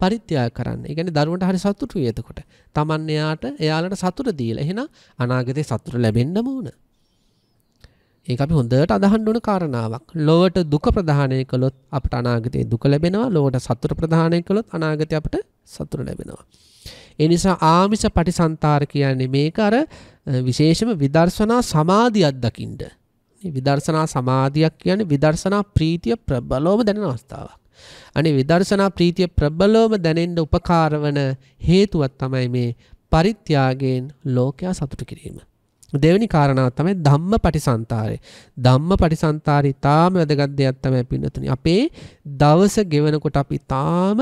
Speaker 1: පරිත්‍යාග කරන්න. ඒ කියන්නේ දරුවන්ට හරි සතුටුයි එතකොට. Taman එයාට එයාලට සතුට දීලා. එහෙනම් අනාගතේ සතුට ලැබෙන්නම ඕන. ඒක අපි හොඳට අදහන්න ඕන කාරණාවක්. ලෝවට දුක ප්‍රදානය කළොත් අපට අනාගතේ දුක ලැබෙනවා. ලෝවට සතුට ප්‍රදානය කළොත් අනාගතේ අපට සතුට ලැබෙනවා. ඒ නිසා ආමිෂ පටිසන්තර කියන්නේ මේක අර විශේෂම විදර්ශනා සමාධියක් දකින්න. විදර්ශනා සමාධියක් කියන්නේ විදර්ශනා ප්‍රීතිය ප්‍රබලවම දැනෙන අවස්ථාවක්. අනේ විදර්ශනා ප්‍රීතිය ප්‍රබලවම දැනෙන්න උපකාර වන හේතුවක් තමයි මේ පරිත්‍යාගයෙන් ලෝකයා සතුටු කිරීම. දෙවෙනි කාරණාව තමයි ධම්ම පටිසන්තරය. ධම්ම පටිසන්තරය තාම වැදගත් දෙයක් තමයි පින්නතුනි. අපේ දවස ගෙවනකොට අපි තාම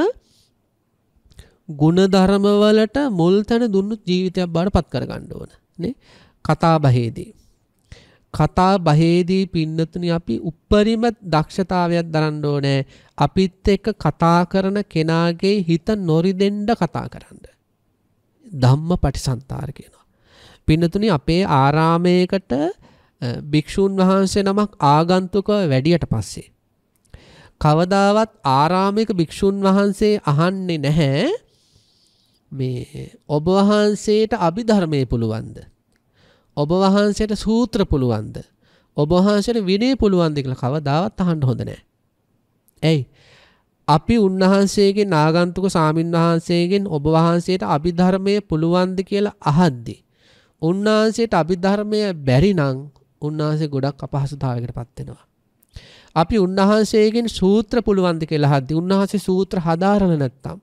Speaker 1: ಗುಣධර්මවලට මුල් තැන දුන්නු ජීවිතයක් බවට පත් කරගන්න ඕන නේ කතා බහේදී කතා බහේදී පින්නතුනි අපි උප්පරිම දක්ෂතාවයක් දරන්න ඕනේ. අපිත් එක්ක කතා කරන කෙනාගේ හිත නොරිදෙන්න කතා කරන්න. ධම්ම පටිසන්තාර කියනවා. පින්නතුනි අපේ ආරාමයකට භික්ෂූන් වහන්සේ නමක් ආගන්තුක වැඩියට පස්සේ කවදාවත් ආරාමික භික්ෂූන් වහන්සේ අහන්නේ නැහැ. මේ ඔබ වහන්සේට අභිධර්මයේ පුළුවන්ද? ඔබ වහන්සේට සූත්‍ර පුළුවන්ද ඔබ වහන්සේට විනය පුළුවන්ද කියලා කවදාවත් අහන්න හොඳ නැහැ. ඇයි? අපි උන්වහන්සේගෙන් ආගන්තුක සාමින් වහන්සේගෙන් ඔබ වහන්සේට අභිධර්මයේ පුළුවන්ද කියලා අහද්දී උන්වහන්සේට අභිධර්මය බැරි නම් උන්වහන්සේ ගොඩක් අපහසුතාවයකට පත් වෙනවා. අපි උන්වහන්සේගෙන් සූත්‍ර පුළුවන්ද කියලා අහද්දී උන්වහන්සේ සූත්‍ර හදාරන නැත්තම්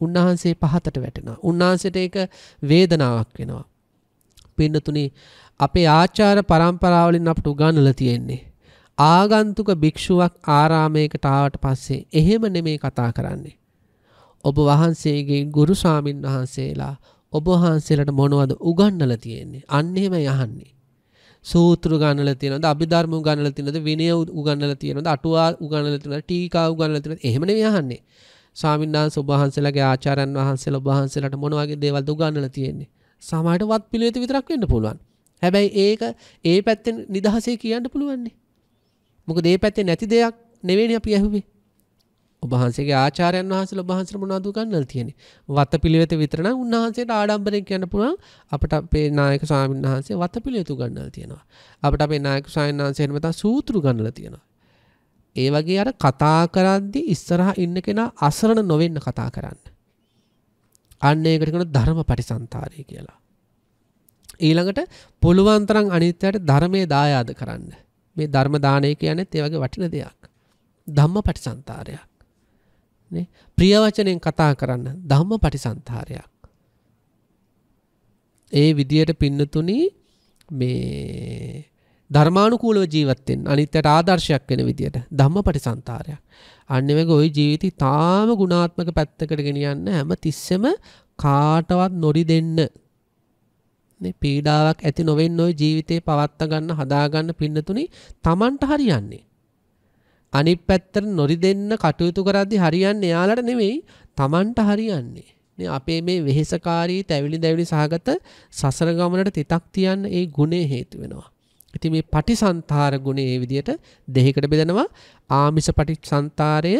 Speaker 1: උන්වහන්සේ පහතට වැටෙනවා. උන්වහන්සේට ඒක වේදනාවක් වෙනවා. පින්නතුනි අපේ ආචාර પરම්පරාවලින් අපට උගන්වලා තියෙන්නේ. ආගන්තුක භික්ෂුවක් ආරාමයකට ආවට පස්සේ එහෙම නෙමේ කතා කරන්නේ. ඔබ වහන්සේගේ ගුරු ස්වාමින් වහන්සේලා ඔබ වහන්සේලාට මොනවද උගන්වලා තියෙන්නේ? අන්න එහෙමයි අහන්නේ. සූත්‍ර උගන්වලා තියෙනවද? අභිධර්ම උගන්වලා තියෙනවද? විනය උගන්වලා තියෙනවද? අටුවා උගන්වලා තියෙනවද? ටීකා උගන්වලා තියෙනවද? එහෙම නෙමෙයි අහන්නේ. ස්වාමීන් වහන්සේ ඔබ වහන්සේලාගේ ආචාර්යයන් වහන්සේලා ඔබ වහන්සේලාට මොන වගේ දේවල්ද උගන්වලා තියෙන්නේ? සමහරට වත් පිළිවෙත විතරක් වෙන්න පුළුවන්. හැබැයි ඒක ඒ පැත්තෙන් නිදහසේ කියන්න පුළුවන්නේ. මොකද ඒ පැත්තේ නැති දෙයක් නෙවෙයිනේ අපි ඇහුවේ. ඔබ වහන්සේගේ ආචාර්යයන් වහන්සේලා ඔබ වහන්සේට මොනවද උගන්වලා තියෙන්නේ? වත පිළිවෙත විතර නම් උන්වහන්සේට ආඩම්බරයෙන් කියන්න පුළුවන් අපට අපේ නායක ස්වාමීන් වහන්සේ වත පිළිවෙත උගන්වලා තියෙනවා. අපට අපේ නායක ස්වාමීන් වහන්සේ එහෙම නැත්නම් සූත්‍ර උගන්වලා තියෙනවා. ඒ වගේ අර කතා කරද්දී ඉස්සරහා ඉන්න කෙනා අසරණ නොවෙන්න කතා කරන්න. අන්න ඒකට කියන ධර්ම පටිසන්තරය කියලා. ඊළඟට පුළුවන් තරම් අනිත්‍යයට ධර්මයේ දායාද කරන්න. මේ ධර්ම දානය කියන්නේ ඒ වගේ වටින දෙයක්. ධම්ම පටිසන්තරයක්. නේ? ප්‍රිය වචනෙන් කතා කරන්න ධම්ම පටිසන්තරයක්. ඒ විදියට පින්නතුනි මේ ධර්මානුකූලව ජීවත් වෙන්න අනිත්‍යයට ආදර්ශයක් වෙන විදියට ධම්මපටිසන්තරයක්. අන්න මේ ගොයි ජීවිතය තාම ගුණාත්මක පැත්තකට ගෙනියන්න හැම තිස්සෙම කාටවත් නොඩි දෙන්න. පීඩාවක් ඇති නොවෙන් ඔය ජීවිතය පවත්ත ගන්න හදාගන්න පින්නතුනි තමන්ට හරියන්නේ. අනිත් පැත්තට නොරි දෙන්න කටයුතු කරද්දි හරියන්නේ යාලට නෙවෙයි තමන්ට හරියන්නේ. මේ අපේ මේ වෙහෙසකාරී තැවිලි දැවිලි සහගත සසර ගමනට තිතක් තියන්න ඒ ගුණේ හේතු වෙනවා. ඉතින් මේ පටිසන්තර ගුණය ඒ විදිහට දෙහිකට බෙදනවා ආමිෂ පටිසන්තරය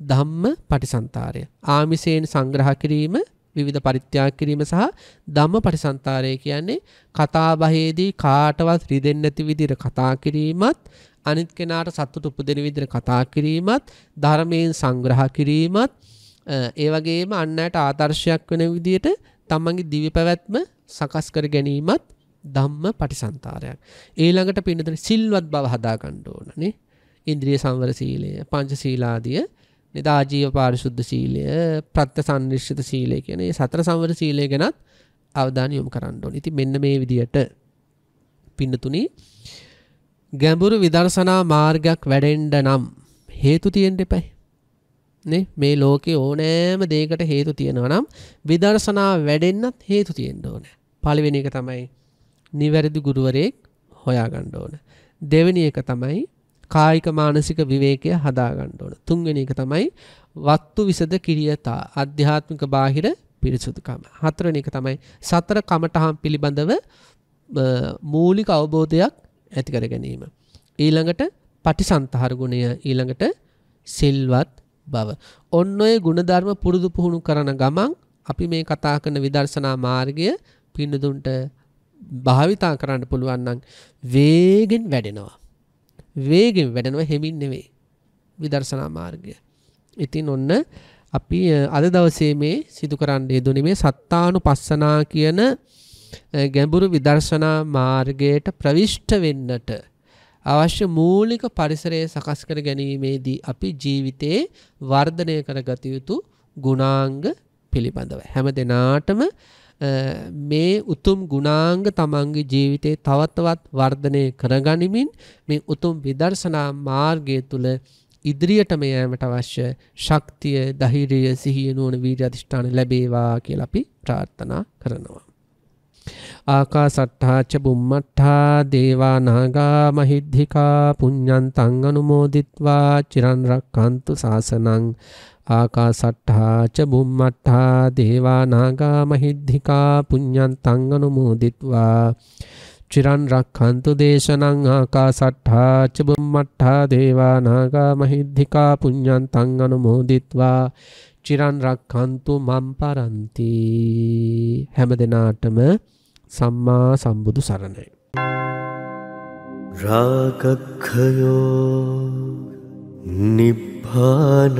Speaker 1: ධම්ම පටිසන්තරය. ආමිෂයෙන් සංග්‍රහ කිරීම විවිධ පරිත්‍යාග කිරීම සහ ධම්ම පටිසන්තරය කියන්නේ කතා බහේදී කාටවත් රිදෙන්නේ නැති විදිහට කතා කිරීමත් අනිත් කෙනාට සතුට උපදින විදිහට කතා කිරීමත් ධර්මයෙන් සංග්‍රහ කිරීමත් ඒ වගේම අන්නයට ආදර්ශයක් වෙන විදිහට තමන්ගේ දිව්‍ය පැවැත්ම සකස් කර ගැනීමත් ධම්ම පටිසන්තරයක්. ඊළඟට පින්නතන සිල්වත් බව හදා ගන්න ඕන නේ. ඉන්ද්‍රිය සංවර සීලය, පංච සීලාදිය, නිදා ජීව පාරිශුද්ධ සීලය, ප්‍රත්‍යසන්නිශ්චිත සීලය කියන මේ සතර සංවර සීලය ගැනත් අවධානය යොමු කරන්න ඕන. ඉතින් මෙන්න මේ විදියට පින්නතුනි ගැඹුරු විදර්ශනා මාර්ගයක් වැඩෙන්න නම් හේතු තියෙන්න එපයි. නේ මේ ලෝකේ ඕනෑම දෙයකට හේතු තියෙනවා නම් විදර්ශනා වැඩෙන්නත් හේතු තියෙන්න ඕනේ. පළවෙනි එක තමයි නිවැරදි ගුරුවරයෙක් හොයාගන්න ඕන. දෙවෙනි එක තමයි කායික මානසික විවේකය හදාගන්න ඕන. තුන්වෙනි එක තමයි වත්තු විසද කිරියතා ආධ්‍යාත්මික බාහිර පිරිසුදුකම. හතරවෙනි එක තමයි සතර කමඨහම් පිළිබඳව මූලික අවබෝධයක් ඇති කර ගැනීම. ඊළඟට පටිසන්තහර ගුණය ඊළඟට සිල්වත් බව. ඔන්න ඔය ಗುಣධර්ම පුරුදු පුහුණු කරන ගමන් අපි මේ කතා කරන විදර්ශනා මාර්ගය පින්නදුන්ට භාවිතා කරන්න පුළුවන් නම් වේගෙන් වැඩෙනවා. වේගෙන් වැඩෙනවා හෙමින් නෙවෙයි. විදර්ශනා මාර්ගය. ඉතින් ඔන්න අපි අද දවසේ මේ සිදු කරන්න යෙදුනේ මේ සත්තානුපස්සනා කියන ගැඹුරු විදර්ශනා මාර්ගයට ප්‍රවිෂ්ඨ වෙන්නට අවශ්‍ය මූලික පරිසරය සකස් කර ගැනීමේදී අපි ජීවිතේ වර්ධනය කරගත යුතු ගුණාංග පිළිබඳව හැම දිනාටම මේ උතුම් ගුණාංග තමන්ගේ ජීවිතේ තවත්වත් වර්ධනය කරගනිමින් මේ උතුම් විදර්ශනා මාර්ගය තුල ඉදිරියටම යෑමට අවශ්‍ය ශක්තිය, ධෛර්යය, සිහිය, නුවණ, වීර්ය අධිෂ්ඨාන ලැබේවා කියලා අපි ප්‍රාර්ථනා කරනවා. ආකාසට්ඨා ච බුම්මට්ඨා දේවා නාග මහිද්ධිකා පුඤ්ඤන්තං අනුමෝදිත්වා චිරන් රක්칸තු සාසනං ආකාසට්ඨා ච බුම්මට්ඨා දේවා නාග මහිද්దికා පුඤ්ඤන්තං අනුමෝදිත්වා චිරන් රක්ඛන්තු දේශනං ආකාසට්ඨා ච බුම්මට්ඨා දේවා නාග මහිද්దికා පුඤ්ඤන්තං අනුමෝදිත්වා චිරන් රක්ඛන්තු මම් පරන්ති හැම දිනාටම සම්මා සම්බුදු සරණයි।
Speaker 2: රාගක්ඛයෝ निफन